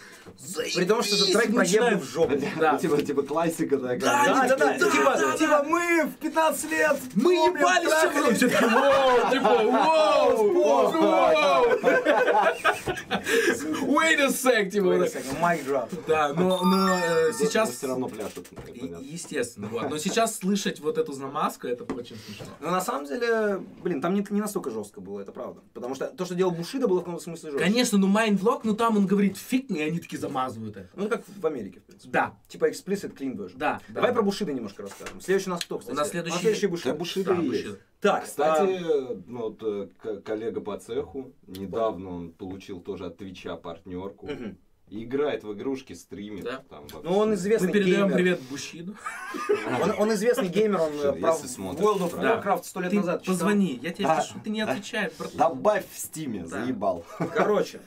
B: При том, что этот трек про
C: начинают-
B: ебу в жопу.
C: Да.
F: Типа, типа классика такая.
C: Да,
B: Да,
C: они
B: да, да. Типа, типа, мы в 15 лет
C: Мы ебались все
B: трахались».
C: вроде. Все такие, воу, типа, воу. Wait a sec, типа.
B: Wait a second, mic drop.
C: Да, но, но э, сейчас...
D: все равно пляшут.
C: И- Естественно, вот. Но сейчас слышать вот эту замазку, это очень смешно.
B: Но на самом деле, блин, там не, не настолько жестко было, это правда. Потому что то, что делал Бушида, было в каком-то смысле жестко.
C: Конечно, ну майндлок, ну там он говорит fick, и они такие замазывают это.
B: Ну, как в Америке, в принципе.
C: Да,
B: Типа explicit clean version.
C: да.
B: Давай
C: да.
B: про Бушида немножко расскажем. Следующий у нас кто, кстати?
C: У нас следующий-
B: следующий Бушида.
D: Да, Бушида
C: Да,
D: есть.
C: Бушида.
B: Так,
D: Кстати,
B: а,
D: ну, вот, э, коллега по цеху, недавно он получил тоже от Твича партнерку.
B: мгм.
D: И играет в игрушки, стримит.
C: Да.
D: Там,
B: ну, он
C: Мы
B: известный
C: передаем
B: геймер.
C: привет Бушиду.
B: Он, он известный геймер, он
D: смотришь,
B: World of. Warcraft сто лет назад
C: позвони, я тебе
F: А,
C: пишу, ты не
F: а,
C: отвечаешь.
F: Добавь в стиме, заебал.
B: Короче,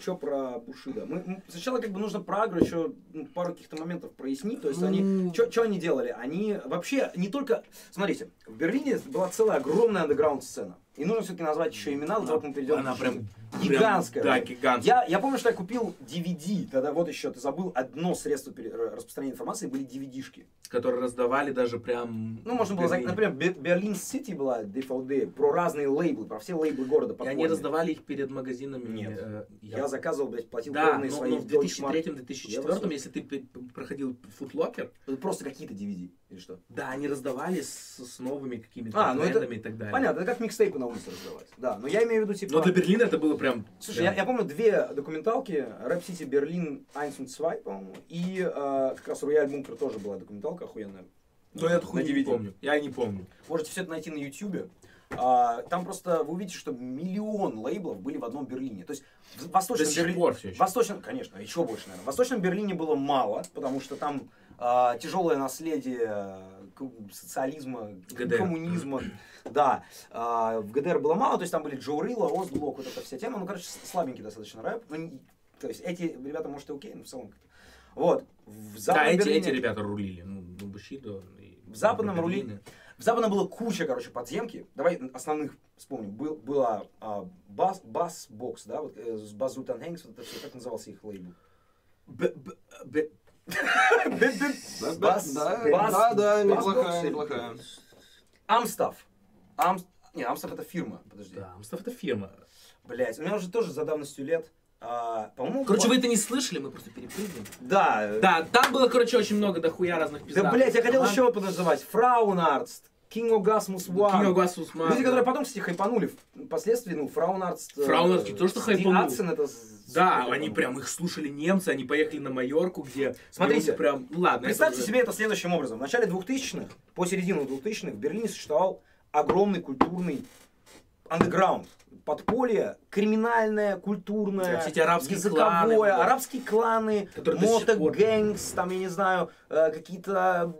B: что про Бушида? Мы, сначала как бы нужно про Агро еще ну, пару каких-то моментов прояснить. То есть они,
C: Ну.
B: что они делали? Они вообще не только... Смотрите, в Берлине была целая огромная андеграунд-сцена. И нужно все-таки назвать еще имена, вот мы перейдем
C: Она прям
B: гигантская.
C: Да,
B: вообще.
C: гигантская.
B: Я, я помню, что я купил DVD, тогда вот еще, ты забыл, одно средство распространения информации были DVD-шки.
C: Которые раздавали даже прям...
B: Ну, можно было, например, Бе- Берлин Сити была DVD про разные лейблы, про все лейблы города.
C: И они раздавали их перед магазинами.
B: Нет.
C: э,
B: Я заказывал, блядь, платил
C: Да,
B: полные
C: но,
B: свои
C: но в
B: Deutschmark.
C: 2003-2004, если ты проходил футлокер,
B: Это просто какие-то DVD или что?
C: да, они раздавали с, с новыми какими-то
B: А, ну это-
C: и так далее.
B: Понятно, это как микстейпы на улице раздавать. Да, но я имею в виду, типа...
C: Но для Берлина это было прям...
B: Слушай, я, я помню две документалки, Рэп Сити Берлин 1 und 2, по-моему, и э, как раз Рояль Бункер тоже была документалка охуенная.
C: Но я хуйню не помню. Я не помню.
B: Можете все это найти на Ютубе. А, там просто вы увидите, что миллион лейблов были в одном Берлине. То есть в Восточном Берлине... Восточном, конечно, еще больше, наверное. В Восточном Берлине было мало, потому что там а, тяжелое наследие социализма,
C: ГДР.
B: коммунизма. Да, а, в ГДР было мало, то есть там были Joe Rilla, Ostblokk, вот эта вся тема. Ну, короче, слабенький достаточно рэп. Ну, то есть эти ребята, может, и окей, но в целом как-то. Вот. В
C: Да,
B: Западном
C: эти,
B: Берлине-
C: эти ребята рулили. Ну, ну, Бушидо и
B: В Западном
C: Берлине.
B: рули- В Западном было куча, короче, подземки. Давай основных вспомним. Был, была а, бас, Bassboxxx, да, вот э, с Базутан Хэнкс, вот это все, как назывался их лейбл?
C: Б- б- б-
D: Да,
B: Бас-
D: да, да, да, неплохая, неплохая.
B: Амстав. Ам... Не, Амстав это фирма, подожди.
C: Да, Амстав это фирма.
B: Блять, у меня уже тоже за давностью лет. а, по-моему,
C: Короче, вы это не слышали, мы просто перепрыгнем.
B: Да.
C: Да, там было, короче, очень много дохуя разных
B: Да,
C: пиздатых
B: блять, я хотел еще подозревать. Фраунарст, One.
C: Кино Гасус Ман,
B: Люди, которые потом, кстати, хайпанули впоследствии, ну, Фраунарст... э,
C: Фраунарст не то, что хайпанул.
B: Адсен, это
C: Да, они прям их слушали немцы, они поехали на Майорку, где...
B: Смотрите,
C: прям, ну ладно. это
B: Представьте
C: уже-
B: себе это следующим образом. В начале 2000-х, по середину 2000-х, в Берлине существовал огромный культурный андеграунд. Подполье, криминальное, культурное,
C: Да, все эти арабские
B: языковое,
C: кланы,
B: арабские кланы,
C: мото
B: gangs, там, я не знаю, э, какие-то...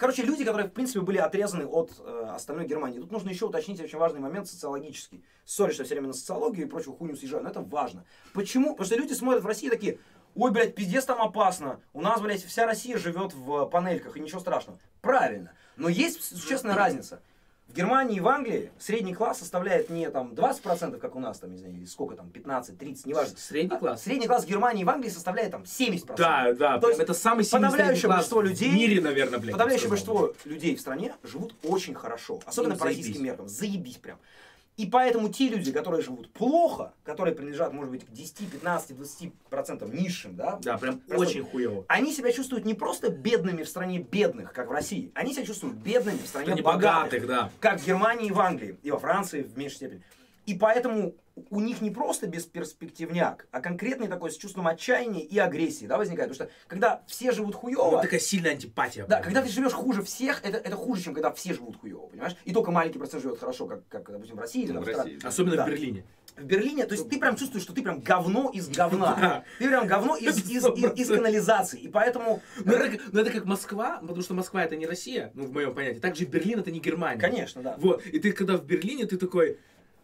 B: Короче, люди, которые, в принципе, были отрезаны от э, остальной Германии. Тут нужно еще уточнить очень важный момент социологический. Sorry, что я все время на социологию и прочую хуйню съезжаю, но это важно. Почему? Потому что люди смотрят в России такие, ой, блядь, пиздец там опасно. У нас, блядь, вся Россия живет в панельках, и ничего страшного. Правильно. Но есть существенная разница. В Германии и в Англии средний класс составляет не там 20%, как у нас, там, не знаю, сколько там, 15, 30, неважно.
C: Средний
B: А
C: класс?
B: Средний класс в Германии и в Англии составляет там 70%.
C: Да, да,
B: То есть
C: это самый сильный
B: подавляющее большинство людей-
C: в мире, наверное, блядь.
B: Подавляющее большинство людей в стране живут очень хорошо. Особенно
C: Им
B: по российским
C: заебись.
B: меркам. Заебись прям. И поэтому те люди, которые живут плохо, которые принадлежат, может быть, к 10, 15, 20 процентам низшим, да,
C: Да, прям
B: Просто-
C: очень хуево.
B: они себя чувствуют не просто бедными в стране бедных, как в России. Они себя чувствуют бедными в стране
C: Не
B: богатых,
C: богатых, да.
B: как в Германии и в Англии, и во Франции в меньшей степени. И поэтому у них не просто бесперспективняк, а конкретный такой с чувством отчаяния и агрессии, да, возникает. Потому что когда все живут хуево,
C: Вот такая сильная антипатия.
B: да, когда ты живешь хуже всех, это, это хуже, чем когда все живут хуево, понимаешь? И только маленький процент живет хорошо, как, как допустим, в России или
D: Ну,
B: там
D: в. России, да.
C: Особенно
B: Да.
C: в Берлине.
B: В Берлине, то есть ты прям чувствуешь, что ты прям говно из говна. Ты прям говно из, из, из, из канализации. И поэтому...
C: Ну это, как- ну, это как Москва, потому что Москва это не Россия, ну, в моем понятии. Также Берлин это не Германия.
B: Конечно, да.
C: Вот, и ты когда в Берлине, ты такой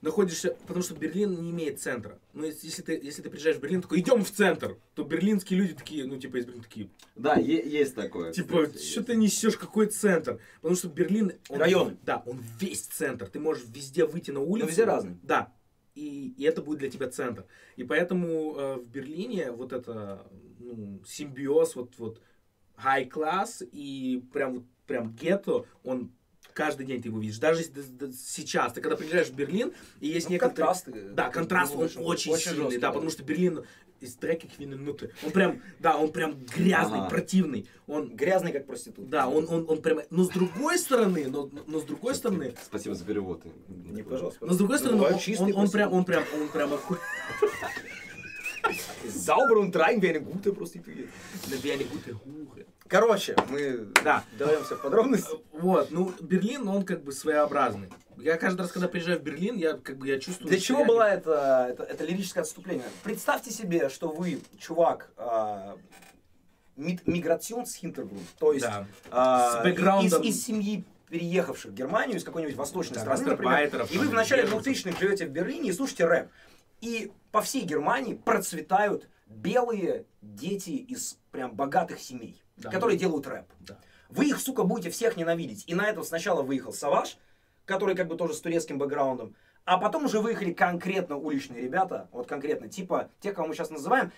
C: находишься, потому что Берлин не имеет центра. Ну, если ты, если ты приезжаешь в Берлин, такой, идем в центр, то берлинские люди такие, ну, типа, из Берлина такие,
D: Да, есть такое.
C: типа,
D: кстати,
C: что
D: есть.
C: ты несешь, какой центр? Потому что Берлин... он-
B: Районы.
C: Да, он весь центр. Ты можешь везде выйти на улицу.
B: везде разный.
C: Да. И, и это будет для тебя центр. И поэтому э, в Берлине вот это ну, симбиоз, вот, вот high class и прям прям гетто, он каждый день ты его видишь. Даже сейчас, ты когда приезжаешь в Берлин, и есть
B: Ну,
C: некоторые...
B: контрасты,
C: Да,
B: э,
C: контраст он
B: очень-
C: очень, сильный,
B: жесткий,
C: да,
B: да.
C: потому что Берлин из треки минуты. Он прям, да, он прям грязный,
D: Ага.
C: противный. Он,
B: Грязный, как проститут.
C: да, он, он, он прям... Но с другой стороны, но, но с другой стороны,
D: Спасибо за перевод.
B: Не, пожалуйста.
C: но с другой стороны, он, он, он прям, он прям, он прям,
B: Sauber und rein wie eine gute Prostituierte.
C: Wie eine gute Hure.
B: Короче, мы
C: Да.
B: даемся в подробности.
C: Вот, ну, Берлин, он как бы своеобразный. Я каждый раз, когда приезжаю в Берлин, я как бы я чувствую...
B: Для чего
C: я-
B: было это, это, это лирическое отступление? Представьте себе, что вы, чувак, а, миграцион-хинтергрупп, то есть
C: Да.
B: а,
C: С бэкграундом.
B: из, из семьи переехавших в Германию, из какой-нибудь восточной
C: Да,
B: страны, например, и вы в начале
C: беженцев.
B: 2000-х живете в Берлине и слушаете рэп. И по всей Германии процветают белые дети из прям богатых семей,
C: Да.
B: которые делают рэп.
C: Да.
B: Вы их, сука, будете всех ненавидеть. И на этом сначала выехал Саваш, который как бы тоже с турецким бэкграундом, а потом уже выехали конкретно уличные ребята, вот конкретно, типа тех, кого мы сейчас называем,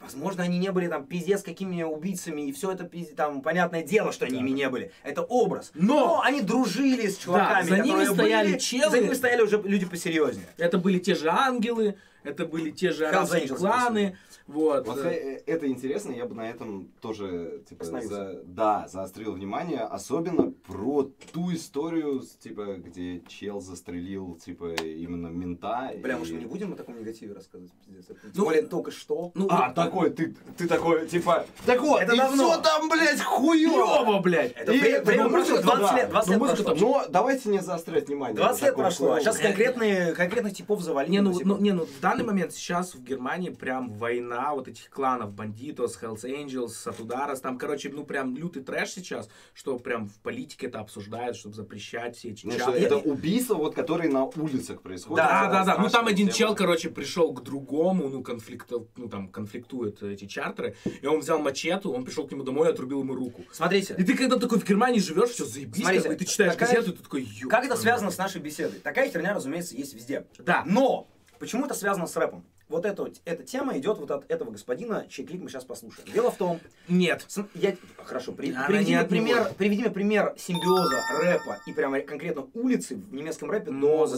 B: Возможно, они не были там пиздец какими убийцами, и все это пиздец, там понятное дело, что они ими не были. Это образ.
C: Но-
B: они дружили с чуваками,
C: за ними стояли
B: были,
C: челы.
B: За ними стояли уже люди посерьезнее.
C: Это были те же ангелы, это были те же арабские кланы. Вот.
D: Вот э, это интересно, я бы на этом тоже типа за- да заострил внимание, особенно про ту историю, типа где чел застрелил типа именно мента.
B: Бля,
D: и-
B: может, мы не будем о таком негативе рассказывать? Пиздец. Это Тем
C: Ну,
B: более только что.
C: Ну,
D: А,
C: вот-
D: такой, ты, ты такой, типа, так вот,
B: Это
D: и
B: давно.
D: всё там, блядь, хуёво!
C: Блядь!
B: Это
D: И-
B: время, время
D: ну,
B: прошло,
D: музыка,
B: 20
D: да.
B: лет, 20
C: Ну,
B: лет прошло.
D: Но давайте не заострять внимание.
B: 20
D: на
B: лет прошло, а сейчас конкретные, конкретных типов завалили.
C: Не, ну, ну, не, ну, в данный момент сейчас в Германии прям война вот этих кланов, бандитос, Hells Angels, Сатударас, там, короче, ну, прям лютый трэш сейчас, что прям в политике это обсуждают, чтобы запрещать все эти
D: Ну,
C: чаты.
D: это убийства, вот, которые на улицах происходят.
C: Да, да, да. Ну там один
D: тема.
C: чел, короче, пришел к другому, ну, конфликт, ну там конфликтуют эти чартеры, и он взял мачету, он пришел к нему домой и отрубил ему руку.
B: Смотрите,
C: И ты когда такой в Германии живешь, все заебись,
B: Смотрите,
C: как и ты читаешь газету, и ты такой, «Ёб
B: как это связано
C: мать».
B: с нашей беседой? Такая херня, разумеется, есть везде.
C: Да.
B: Но почему это связано с рэпом? Вот эта, эта тема идет вот от этого господина, чей клип мы сейчас послушаем. Дело в том,
C: Нет.
B: См- Я... Хорошо, при-
C: Она
B: приведи,
C: не
B: мне пример, приведи мне пример симбиоза рэпа и прямо конкретно улицы в немецком рэпе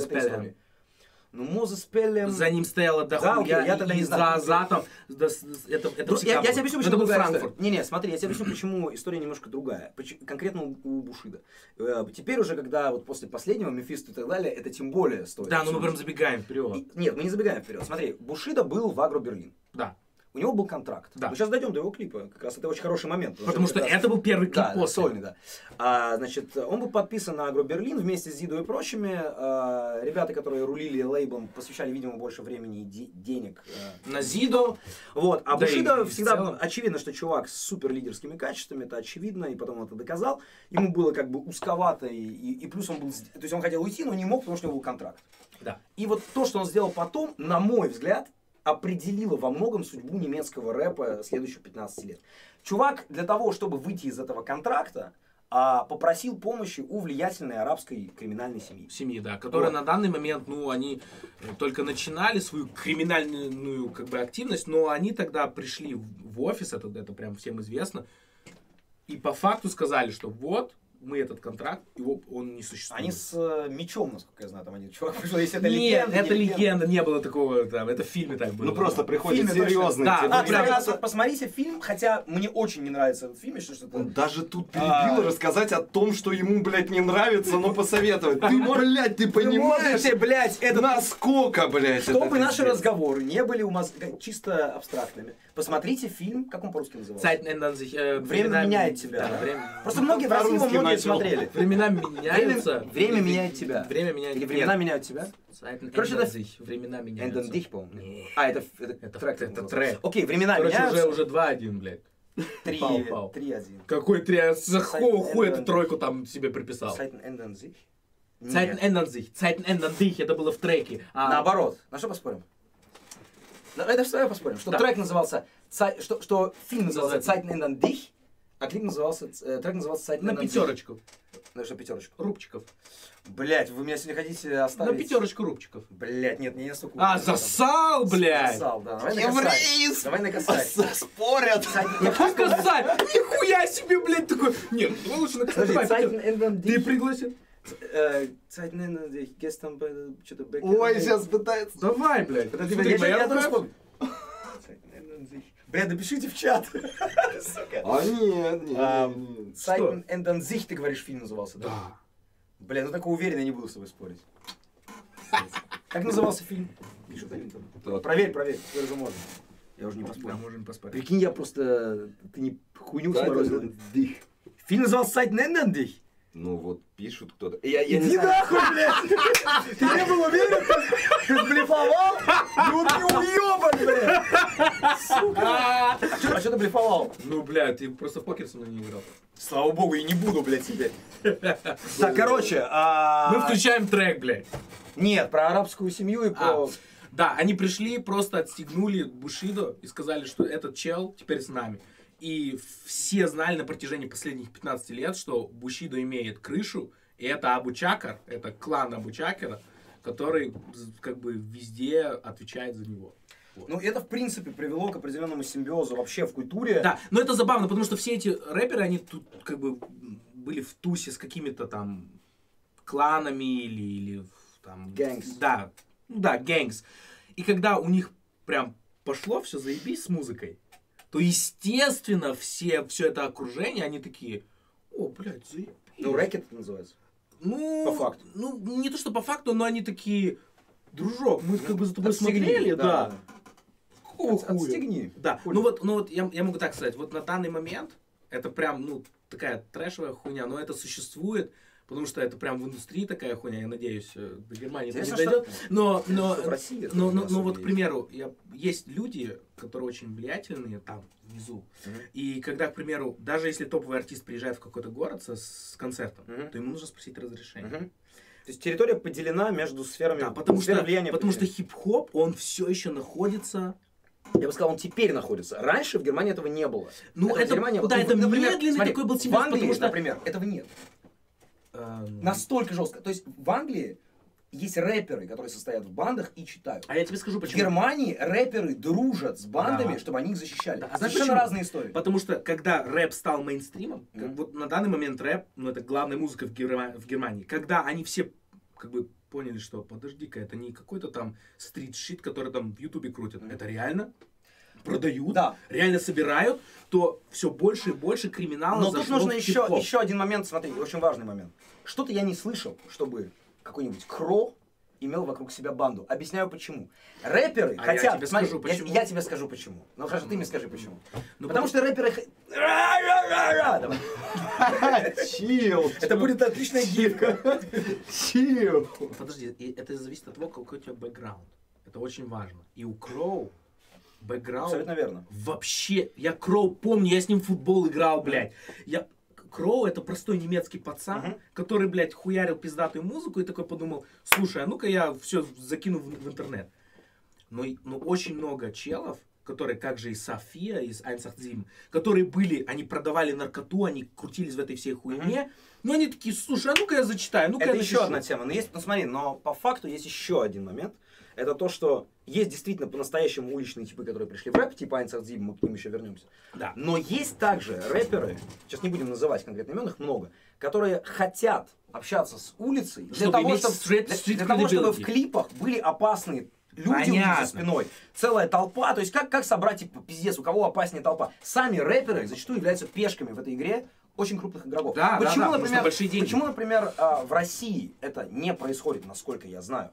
B: этой
C: Пеллем.
B: истории. Ну, Мозес Пеллем...
C: За ним стояла
B: Да,
C: дохуя,
B: окей, я тогда
C: и
B: не
C: за
B: знаю.
C: Азатом, да, это, это
B: Ну, я, я тебе объясню,
C: Но
B: почему
C: это был Франкфурт.
B: Не-не, смотри, я тебе объясню, почему история немножко другая. Конкретно у, у Бушида. Э, Теперь уже, когда вот после последнего Мефисто и так далее, это тем более стоит.
C: Да, ну мы прям забегаем вперед.
B: И- Нет, мы не забегаем вперед. Смотри, Бушида был в Агро Берлин.
C: Да.
B: У него был контракт.
C: Да.
B: Мы сейчас дойдем до его клипа. Как раз это очень хороший момент.
C: Потому что
B: как раз-
C: это был первый клип
B: Да,
C: после.
B: сольный, да. А, значит, он был подписан на Агро Берлин вместе с Зидо и прочими. А, ребята, которые рулили лейблом, посвящали, видимо, больше времени и де- денег. а,
C: На Зидо,
B: Вот. А
C: Да
B: Бушида всегда
C: целом.
B: очевидно, что чувак с супер лидерскими качествами, это очевидно, и потом он это доказал. Ему было как бы узковато, и, и, и плюс он был... То есть он хотел уйти, но не мог, потому что у него был контракт.
C: Да.
B: И вот то, что он сделал потом, на мой взгляд, определило во многом судьбу немецкого рэпа следующих 15 лет. Чувак для того, чтобы выйти из этого контракта, а, попросил помощи у влиятельной арабской криминальной семьи.
C: семьи, да, которые
B: Вот.
C: на данный момент, ну, они э, только начинали свою криминальную, как бы, активность, но они тогда пришли в офис, это, это прям всем известно, и по факту сказали, что вот, мы этот контракт, его, он не существует.
B: Они с э, мечом, насколько я знаю, там один чувак пришел, если это
C: Нет,
B: легенда.
C: это
B: не
C: легенда, не было такого, там, это в фильме так было.
D: Ну просто приходит серьезный.
C: Да,
B: А,
C: прям-
B: кстати, раз вот посмотрите фильм, хотя мне очень не нравится этот фильм, что что-то...
D: Он даже тут
B: А.
D: перебил рассказать о том, что ему, блядь, не нравится, но посоветовать. Ты, блядь, ты понимаешь,
B: можете, блядь, это...
D: насколько, блядь, это
B: Чтобы наши разговоры не были умаз... как- чисто абстрактными, посмотрите фильм, как он по-русски
C: ändern sich, э,
B: Время меняет тебя. Просто многие в России его многие смотрели.
C: времена меняются.
B: Время, меняет тебя.
C: Время меняет
B: Или времена меняют тебя. Короче, это-
C: времена
B: Энден
C: меняются.
B: Дих, по-моему. А, это, это,
C: Это-
B: трек.
C: это трек.
B: Окей, времена
C: Короче,
B: меняются.
C: уже, уже 2-1, блядь.
B: Три-
C: пау.
B: 3-1.
C: Какой три... За хуй,
B: Энден.
C: эту тройку там себе приписал.
B: Zeiten ändern sich?
C: Zeiten ändern sich, Zeiten ändern dich, это было в треке. А,
B: Наоборот. На что поспорим? На- Это что я поспорим? Что
C: Да.
B: трек назывался, что фильм назывался Zeiten ändern dich, А клип назывался, э, трек назывался «Сайт
C: На
B: Нэнэн Ди».
C: пятерочку.
B: На что пятерочку?
C: Рубчиков.
B: Блять, вы меня сегодня хотите
C: На
B: оставить?
C: пятерочку рубчиков.
B: Блять, нет, не настолько.
C: А, засал, блядь!
B: Засал, да. Давай на
F: Евреи
B: косарь. Давай на косарь.
F: спорят.
C: Как касать? Нихуя себе, блядь, такой. Нет, ну лучше на
B: Подожди,
C: касать.
B: «Сайт Нэнэн Ди».
C: Ты пригласил?
B: Э, «Сайт Нэнэн Ди», «Гестам Бэ- что-то Бэкер».
F: Ой, сейчас пытается.
C: Давай, блядь.
B: Подожди, я,
C: моя
B: я
C: рука.
B: тоже вспомню. «Сайт Нэнэн Ди». Блядь, напишите в чат. Сука.
F: А нет, нет,
B: А,
F: нет.
B: «Сайт
C: Что?
B: Нэнэн Ди», ты говоришь, фильм назывался, да?
C: Да.
B: Бля, ну такой уверенно я не буду с тобой спорить. Как назывался фильм? Пишут они там. Проверь, проверь, теперь уже можно. Я уже не
C: Да,
B: поспорил.
C: можем поспорить.
B: Прикинь, я просто... Ты не хуйню
F: Да,
B: сморозил. Фильм назывался «Сайт Нэнэн
D: Ну вот пишут кто-то. Я, я не
B: Иди
D: знаю.
B: нахуй, блядь! Ты не был уверен? Ты- Ты блефовал? Ну ты уебан, блядь! Сука! А что ты блефовал?
C: Ну, блядь, ты просто в покер со мной не играл.
B: Слава богу, я не буду, блядь, теперь. Так, короче, а...
C: Мы включаем трек, блядь.
B: Нет, про арабскую семью и про...
C: А, да, они пришли, просто отстегнули Бушидо и сказали, что этот чел теперь с нами. И все знали на протяжении последних 15 лет, что Бушидо имеет крышу, и это Абу Чакар, это клан Абу Чакера, который как бы везде отвечает за него.
B: Ну, это, в принципе, привело к определенному симбиозу вообще в культуре.
C: Да, но это забавно, потому что все эти рэперы, они тут как бы были в тусе с какими-то там кланами или, или там...
B: Гэнгс.
C: Да, ну да, гэнгс. И когда у них прям пошло все заебись с музыкой, то, естественно, все, все это окружение, они такие, о, блядь, заебись.
B: Ну, рэкет это называется.
C: Ну,
B: По факту.
C: Ну, не то, что по факту, но они такие, дружок, мы как бы за тобой
B: Отстегни,
C: смотрели, да.
B: да.
C: Какого
B: От-
C: хуя?
B: Отстегни.
C: Да,
B: Хули.
C: ну вот, ну вот я, я могу так сказать, вот на данный момент это прям, ну, такая трэшевая хуйня, но это существует, потому что это прям в индустрии такая хуйня, я надеюсь, э, до Германии это не дойдет.
B: что-
C: Но, но,
B: что в России это
C: но, но, но вот, к примеру, я, есть люди, которые очень влиятельные там, внизу,
B: Мгм.
C: и когда, к примеру, даже если топовый артист приезжает в какой-то город со, с концертом,
B: Мгм.
C: то ему нужно спросить разрешение.
B: Мгм. То есть территория поделена между сферами,
C: Да, потому
B: сферой
C: что,
B: влияния.
C: потому что
B: поделена.
C: хип-хоп, он все еще находится
B: Я бы сказал, он теперь находится. Раньше в Германии этого не было.
C: Ну,
B: Этого
C: это-
B: было.
C: да,
B: Ну,
C: это
B: например,
C: медленный
B: смотри,
C: такой был симбиоз, потому что-
B: например, этого нет.
C: Эм,
B: Настолько жестко. То есть в Англии есть рэперы, которые состоят в бандах и читают.
C: А я тебе скажу,
B: В
C: почему.
B: Германии рэперы дружат с бандами,
C: Да.
B: чтобы они их защищали.
C: Да, а
B: Совершенно
C: почему?
B: разные истории.
C: Потому что когда рэп стал мейнстримом, как
B: Мгм.
C: вот на данный момент рэп, ну это главная музыка в, Герма- в Германии, когда они все как бы поняли, что подожди-ка, это не какой-то там стрит-щит, который там в Ютубе крутят,
B: Мгм.
C: это реально продают,
B: Да.
C: реально собирают, то все больше и больше криминала
B: Но тут нужно еще, еще один момент, смотри, очень важный момент. Что-то я не слышал, чтобы какой-нибудь Кро имел вокруг себя банду. Объясняю почему. Рэперы
C: А я
B: хотят...
C: тебе
B: смотри,
C: скажу,
B: я-
C: почему.
B: Я, тебе скажу почему. Ну хорошо, ты мне скажи почему.
C: Ну,
B: потому что рэперы...
F: Чил.
B: Это будет отличная гифка.
F: Чил.
C: Подожди, это зависит от того, какой у тебя бэкграунд. Это очень важно. И у Кроу бэкграунд
B: Абсолютно верно.
C: Вообще, я Кроу помню, я с ним в футбол играл, блядь. Я... Кроу это простой немецкий пацан,
B: Мгм.
C: который, блядь, хуярил пиздатую музыку и такой подумал, слушай, а ну-ка я все закину в, в интернет. Но, но очень много челов, которые, как же и София из Айнсахзим, которые были, они продавали наркоту, они крутились в этой всей хуйне, но они такие, слушай, а ну-ка я зачитаю, ну-ка
B: Это
C: я
B: еще
C: напишу».
B: одна тема. Но есть, ну смотри, но по факту есть еще один момент. Это то, что есть действительно по-настоящему уличные типы, которые пришли в рэп, типа Айнсахзим, мы к ним еще вернемся.
C: Да.
B: Но есть также рэперы, сейчас не будем называть конкретно имен, их много, которые хотят общаться с улицей для
C: Чтобы
B: того, чтобы,
C: street-
B: для, для того, чтобы в клипах были опасные люди
C: Понятно.
B: за спиной, целая толпа. То есть как, как собрать, типа, пиздец, у кого опаснее толпа? Сами рэперы зачастую являются пешками в этой игре очень крупных игроков.
C: Да, да,
B: почему,
C: да, что
B: например,
C: большие деньги.
B: почему, например, а, в России это не происходит, насколько я знаю?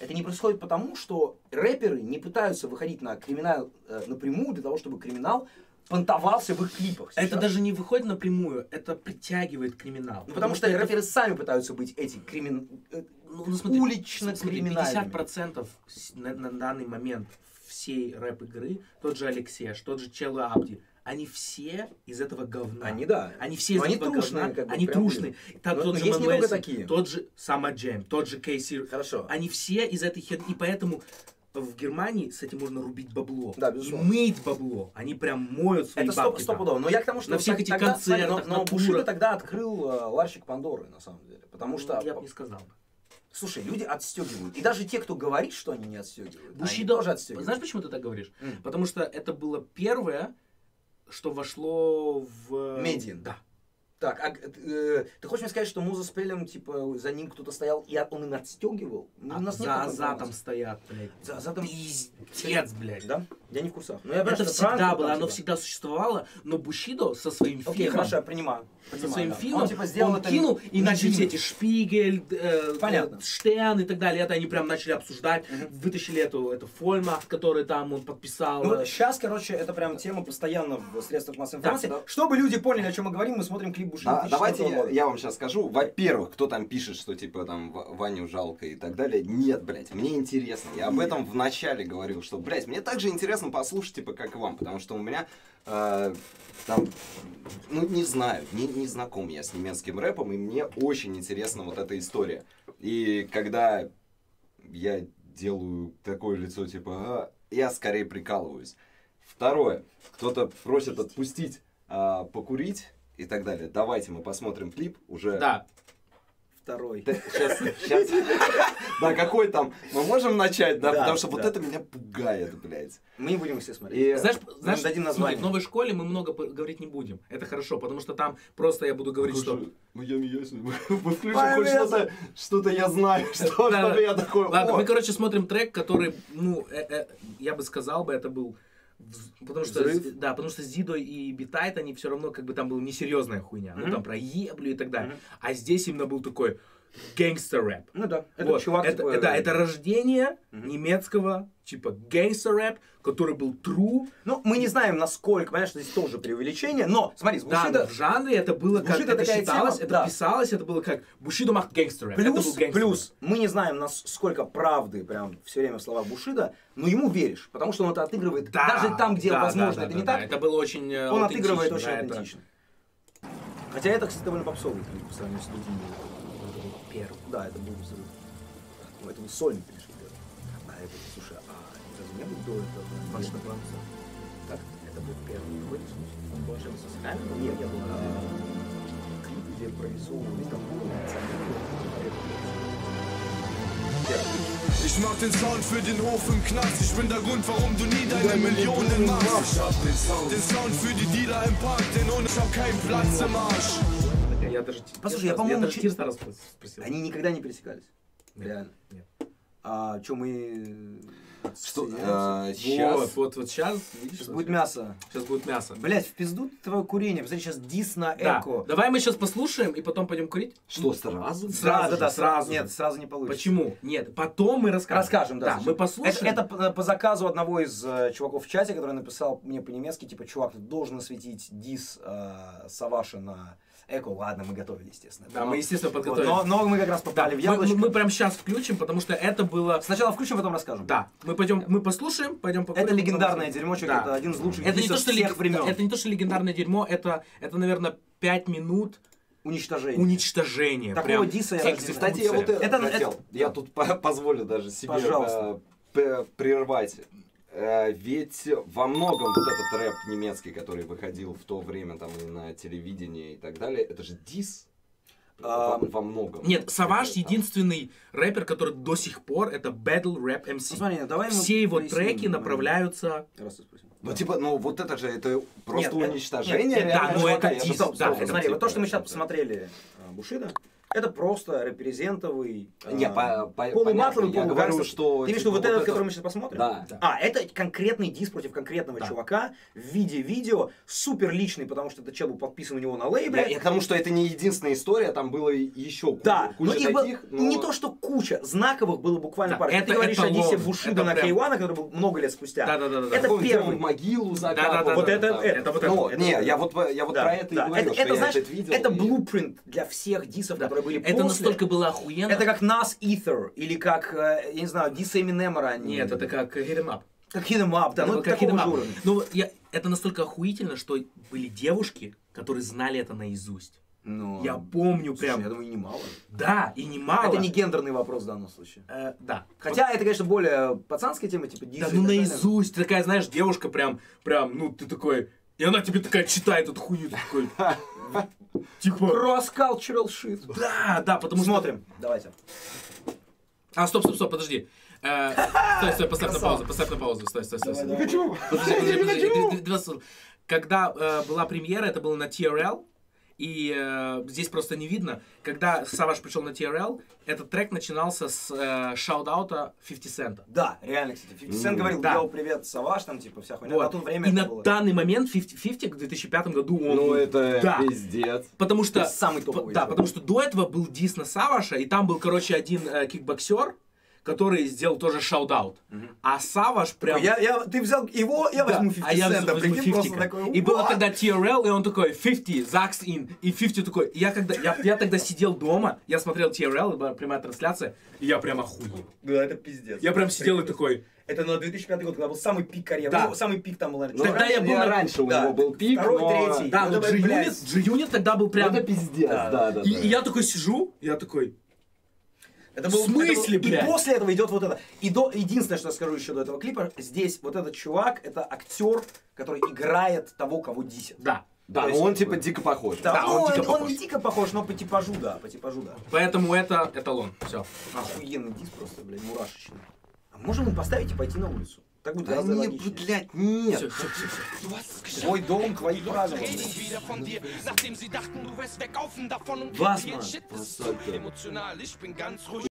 B: Это не происходит потому, что рэперы не пытаются выходить на криминал э, напрямую для того, чтобы криминал понтовался в их клипах.
C: Это
B: сейчас.
C: даже не выходит напрямую, это притягивает криминал.
B: Ну, потому что
C: это
B: рэперы сами пытаются быть эти кримин... э,
C: Ну, ну, смотри,
B: улично криминальными.
C: 50% с- на, на данный момент всей рэп-игры, тот же Алексеж, тот же Чело Абди, они все из этого говна.
B: Они, да.
C: Они все из
B: Но они
C: этого
B: трушные,
C: говна,
B: как бы,
C: они
B: прям
C: трушные. Так,
B: Но-
C: тот
B: но
C: же
B: есть
C: Мэн
B: такие.
C: тот же Сама Джем, тот же Кейси.
B: Хорошо.
C: Они все из этой херни, и поэтому в Германии с этим можно рубить бабло.
B: Да,
C: и
B: безусловно.
C: мыть бабло. Они прям моют свои
B: Это
C: бабки там.
B: стопудово. Но я к тому, что
C: На всех этих
B: тогда,
C: концертах,
B: но, но
C: турах.
B: тогда открыл э, ларчик Пандоры, на самом деле. Потому что,
C: Ну, Я бы не сказал.
B: слушай, люди отстегивают. И даже те, кто говорит, что они не отстегивают, они
C: Бушидо,
B: тоже отстегивают.
C: знаешь, почему ты так говоришь?
B: М.
C: Потому что это было первое, что вошло в...
B: Медиан.
C: Да.
B: Так, а, э, ты хочешь мне сказать, что Муза с Пелем, типа, за ним кто-то стоял, и он им отстегивал? Ну,
C: А
B: у нас
C: за Азатом стоят, блядь.
B: За Азатом-
C: Пиздец, блядь.
B: Да? Я не в курсах. Но я понимаю,
C: Это всегда
B: Франкфурт
C: было,
B: там,
C: оно
B: типа,
C: всегда существовало, но Бушидо со своим
B: Окей,
C: фильмом,
B: хорошо, я принимаю.
C: со
B: Понимаю,
C: своим
B: да.
C: фильмом,
B: он, типа, сделал
C: он
B: это
C: кинул, и начали все эти Шпигель, э,
B: Понятно.
C: э, Штерн и так далее, это они прям начали обсуждать,
B: Мгм.
C: вытащили эту, эту Фольмахт, который там он подписал.
B: Ну, сейчас, короче, это прям тема постоянно в средствах массовой
C: Да,
B: информации.
D: да.
B: Чтобы люди поняли, о чем мы говорим, мы смотрим клип
D: Да,
B: 2004
D: давайте я, я вам сейчас скажу. Во-первых, кто там пишет, что типа там Ваню жалко и так далее. Нет, блядь, мне интересно. Я об этом в начале говорил, что, блядь, мне также интересно послушать, типа, как и вам, потому что у меня э, там, ну, не знаю, не, не знаком я с немецким рэпом, и мне очень интересна вот эта история. И когда я делаю такое лицо, типа, «А», я скорее прикалываюсь. Второе, кто-то просит отпустить а, покурить и так далее. Давайте мы посмотрим клип уже.
C: Да,
B: Второй.
D: Сейчас, сейчас. Да, какой там? Мы можем начать, да?
B: Да,
D: Потому что вот
B: да.
D: это меня пугает, блядь.
B: Мы не будем все смотреть.
D: И
C: знаешь,
B: Мы
C: знаешь
B: им дадим
C: смотри,
B: название.
C: в новой школе мы много говорить не будем. Это хорошо, потому что там просто я буду говорить, что...
D: Майами Ясен. Мы включим
B: Майами
D: хоть что-то, что-то я знаю, что,
C: Да, да.
D: я такой,
C: Ладно, мы, короче, смотрим трек, который, ну, э, э, я бы сказал бы, это был... Потому что,
B: Взрыв?
C: да, потому что Sido и B-Tight, они все равно, как бы там была несерьезная хуйня. Ну,
B: Мгм.
C: там про еблю и так далее.
B: Мгм.
C: А здесь именно был такой гангстер рэп.
B: Ну да, это
C: Вот.
B: чувак,
C: это,
B: типа,
C: это, это рождение
B: Мгм.
C: немецкого, типа, гангстер рэп, который был true.
B: Ну, мы не знаем, насколько, понятно, что здесь тоже преувеличение, но, смотри, с
C: Да,
B: Бушидо
C: но в жанре это было как... Это считалось,
B: тема,
C: это
B: да.
C: писалось, это было как Bushido macht Gangsterrap. это
B: Плюс, плюс, мы не знаем, насколько правды прям все время в словах Бушида, но ему веришь, потому что он это отыгрывает
C: Да,
B: даже там, где,
C: да,
B: возможно,
C: да,
B: это
C: да,
B: не
C: да,
B: так,
C: Это было очень э,
B: он отыгрывает очень
C: да, это
B: аутентично. Хотя это, кстати, довольно попсовый клип по сравнению с другими.
C: Первый.
B: Да, это был взрыв. Ну, это не сольник, конечно, первый. А это, слушай, а разве не было до этого?
C: Паша Кланца.
B: Так?
C: Это был первый. Какой Он был общался с камерой?
B: Нет, не было. А, Клип, где прорисовывали там
H: Ich mach den Sound für den Hof im Knast. Ich bin der Grund, warum du nie deine Millionen machst. Ich hab den Sound. Den Sound für die Dealer im Park, denn ohne ich hab keinen Platz im Arsch.
C: Я даже...
B: Послушай, я,
C: я
B: по-моему,
C: Тирса раз спросил.
B: Они никогда не пересекались.
C: Нет,
B: Реально.
C: нет.
B: А что мы...
D: Что, э, сейчас...
C: Вот, вот, вот сейчас, видишь,
B: Сейчас
C: вот
B: будет мясо.
C: Сейчас будет мясо.
B: Блять, в пизду твое курение. Посмотри, сейчас дис на
C: Да.
B: эко.
C: Давай мы сейчас послушаем и потом пойдем курить.
D: Что, сразу?
B: Да,
C: Сразу
B: да, да, сразу. Нет, сразу не получится.
C: Почему? Нет, потом мы расскажем.
B: Расскажем, да.
C: Да, мы послушаем.
B: Это, это по, по заказу одного из э, чуваков в чате, который написал мне по-немецки, типа, чувак, ты должен осветить дис э, Саваша на эко. Ладно, мы готовили, естественно.
C: Да,
B: Но-
C: мы, естественно,
B: вот,
C: подготовили.
B: но, но мы как раз
C: Да,
B: попали в
C: мы,
B: яблочко.
C: мы, мы прям сейчас включим, потому что это было...
B: Сначала включим, потом расскажем.
C: Да, мы пойдем, мы послушаем, пойдем покурим.
B: Это
C: потом
B: легендарное
C: расскажем.
B: дерьмо, чувак,
C: Да.
B: это один из лучших
C: Это не, то, что
B: всех
C: лег-
B: времен.
C: это не то, что легендарное дерьмо, это, это наверное, 5 минут
B: Уничтожение.
C: уничтожения.
B: Такого
C: прям
B: диса я
C: экзекуция.
D: Кстати, я вот это,
B: Это-
D: хотел.
B: это-
D: Я тут по- позволю даже себе
B: Пожалуйста.
D: э, п- прервать. Э, Ведь во многом вот этот рэп немецкий, который выходил в то время там и на телевидении и так далее, это же дис во, во многом.
C: Нет, Саваш
D: Это
C: единственный рэпер, который до сих пор это Battle Rap MC.
B: Ну, смотри, давай
C: Все его треки направляются...
D: Ну, типа, ну вот это же, это просто
B: Нет, это-
D: уничтожение.
B: нет, нет,
C: да, но
D: чувака,
C: это
D: сам
C: да, это
B: Смотри, вот то, что мы сейчас посмотрели э, Бушида, это просто репрезентовый...
D: Не, по- по-
B: полуматловый,
D: понятно, я говорю, что,
B: Ты имеешь в
D: типа,
B: виду вот этот,
D: это-
B: который мы сейчас посмотрим?
D: Да.
B: А, это конкретный дис против конкретного
C: Да.
B: чувака в виде видео, супер личный, потому что этот чел был подписан у него на лейбле.
D: я к тому, что это не единственная история, там было еще куча,
B: Да,
D: куча
B: но их было
D: таких. но-
B: не то, что куча, знаковых было буквально
C: Да,
B: пара.
C: это
B: Ты говоришь о
C: эталон,
B: Дисе Бушида
C: это
B: на
C: прям-
B: Кейвана, который был много лет спустя.
C: Да-да-да-да.
B: Это
D: Такой, где
B: первый.
D: он в могилу закапывал.
C: Да-да-да,
B: Вот это,
D: там.
B: это,
C: это вот
D: Ну,
B: это,
D: не,
B: это.
D: я вот, я вот
B: Да,
D: про это
B: да.
D: и говорю,
B: это,
D: что
B: это,
D: этот видел.
B: это блупринт для всех дисов, которые были
C: Это
B: после.
C: настолько было охуенно.
B: Это как Нас Ether, или как, э, я не знаю, дисы Эминема ранее.
C: Нет, это как Hit 'em Up.
B: Как Hit 'em Up, да, ну
C: Это
B: это
C: как
B: же
C: Up. Ну, вот я, это настолько охуительно, что были девушки, которые знали это наизусть.
B: Ну,
C: Я помню
B: слушай,
C: прям.
B: я думаю, немало.
C: Да, и немало.
B: Это не гендерный вопрос в данном случае.
C: Э, да.
B: Хотя это, конечно, более пацанская тема, типа
C: Да,
B: Дисней.
C: ну
B: и
C: наизусть. Ты такая, знаешь, девушка прям, прям, ну ты такой... И она тебе такая читает эту хуйню, ты такой... Типа...
B: Cross-cultural shit.
C: Да, да, потому что...
B: Смотрим, давайте.
C: А, стоп, стоп, стоп, подожди. Э, Стой, стой, поставь на паузу, поставь на паузу, стой, стой, стой.
F: Хочу.
C: Подожди, подожди, подожди, слова. Когда э, была премьера, это было на TRL, и э, здесь просто не видно. Когда Саваш пришел на TRL, этот трек начинался с э, шаут-аута 50 Cent.
B: Да, реально, кстати. 50 Cent говорил,
C: Да.
B: привет, Саваш, там, типа, вся хуйня.
C: Вот.
B: На то время
C: и
B: это
C: на
B: было.
C: данный момент 50, 50 в 2005 году он...
F: Ну это
C: Да.
F: пиздец.
C: Потому что...
B: Самый
C: п-
B: топовый
C: Да, потому что до этого был дис на Саваша, и там был, короче, один э, кикбоксер, который сделал тоже shout-out. А Саваш прям...
B: Я, я, ты взял его, я
C: Да,
B: возьму 50
C: а я
B: центов,
C: возьму
B: прикинь, просто
C: 50.
B: такой,
C: И было тогда TRL, и он такой, 50, sag's ihm. И 50 такой, И я когда, я, я тогда сидел дома, я смотрел TRL, была прямая трансляция, и я прям охуел.
B: Да, это пиздец.
C: Я прям сидел и такой,
B: Это на 2005 год, когда был самый пик карьеры.
C: Да.
B: Ну, самый пик там был,
F: Ну,
C: Тогда я
F: раньше-
C: был на-
F: раньше у
B: Да.
F: него был пик,
B: Второй,
F: но...
B: третий.
C: да,
B: Ну,
C: ну
B: давай,
C: G-Unit. G-Unit тогда был прям...
F: Это пиздец,
B: Да.
F: да, да,
C: И,
F: да.
C: и я такой сижу, я такой,
B: Это был,
C: В смысле,
B: это был-
C: блядь?
B: И после этого идет вот это. И до, единственное, что я скажу еще до этого клипа, здесь вот этот чувак, это актер, который играет того, кого дисит.
C: да.
F: Да,
B: есть-
F: он типа дико похож.
B: Да,
C: Да, он
B: он,
C: дико
B: он
C: похож.
B: не дико похож, но по типажу, да, по типажу, да.
C: Поэтому это эталон, все.
B: Охуенный диск просто, блядь, мурашечный. А можем мы поставить и пойти на улицу? Так будет
F: Да
B: гораздо
F: не, блядь, нет.
C: Все, все, все.
B: Твой дом, твои
H: und
B: Was,
F: Alter?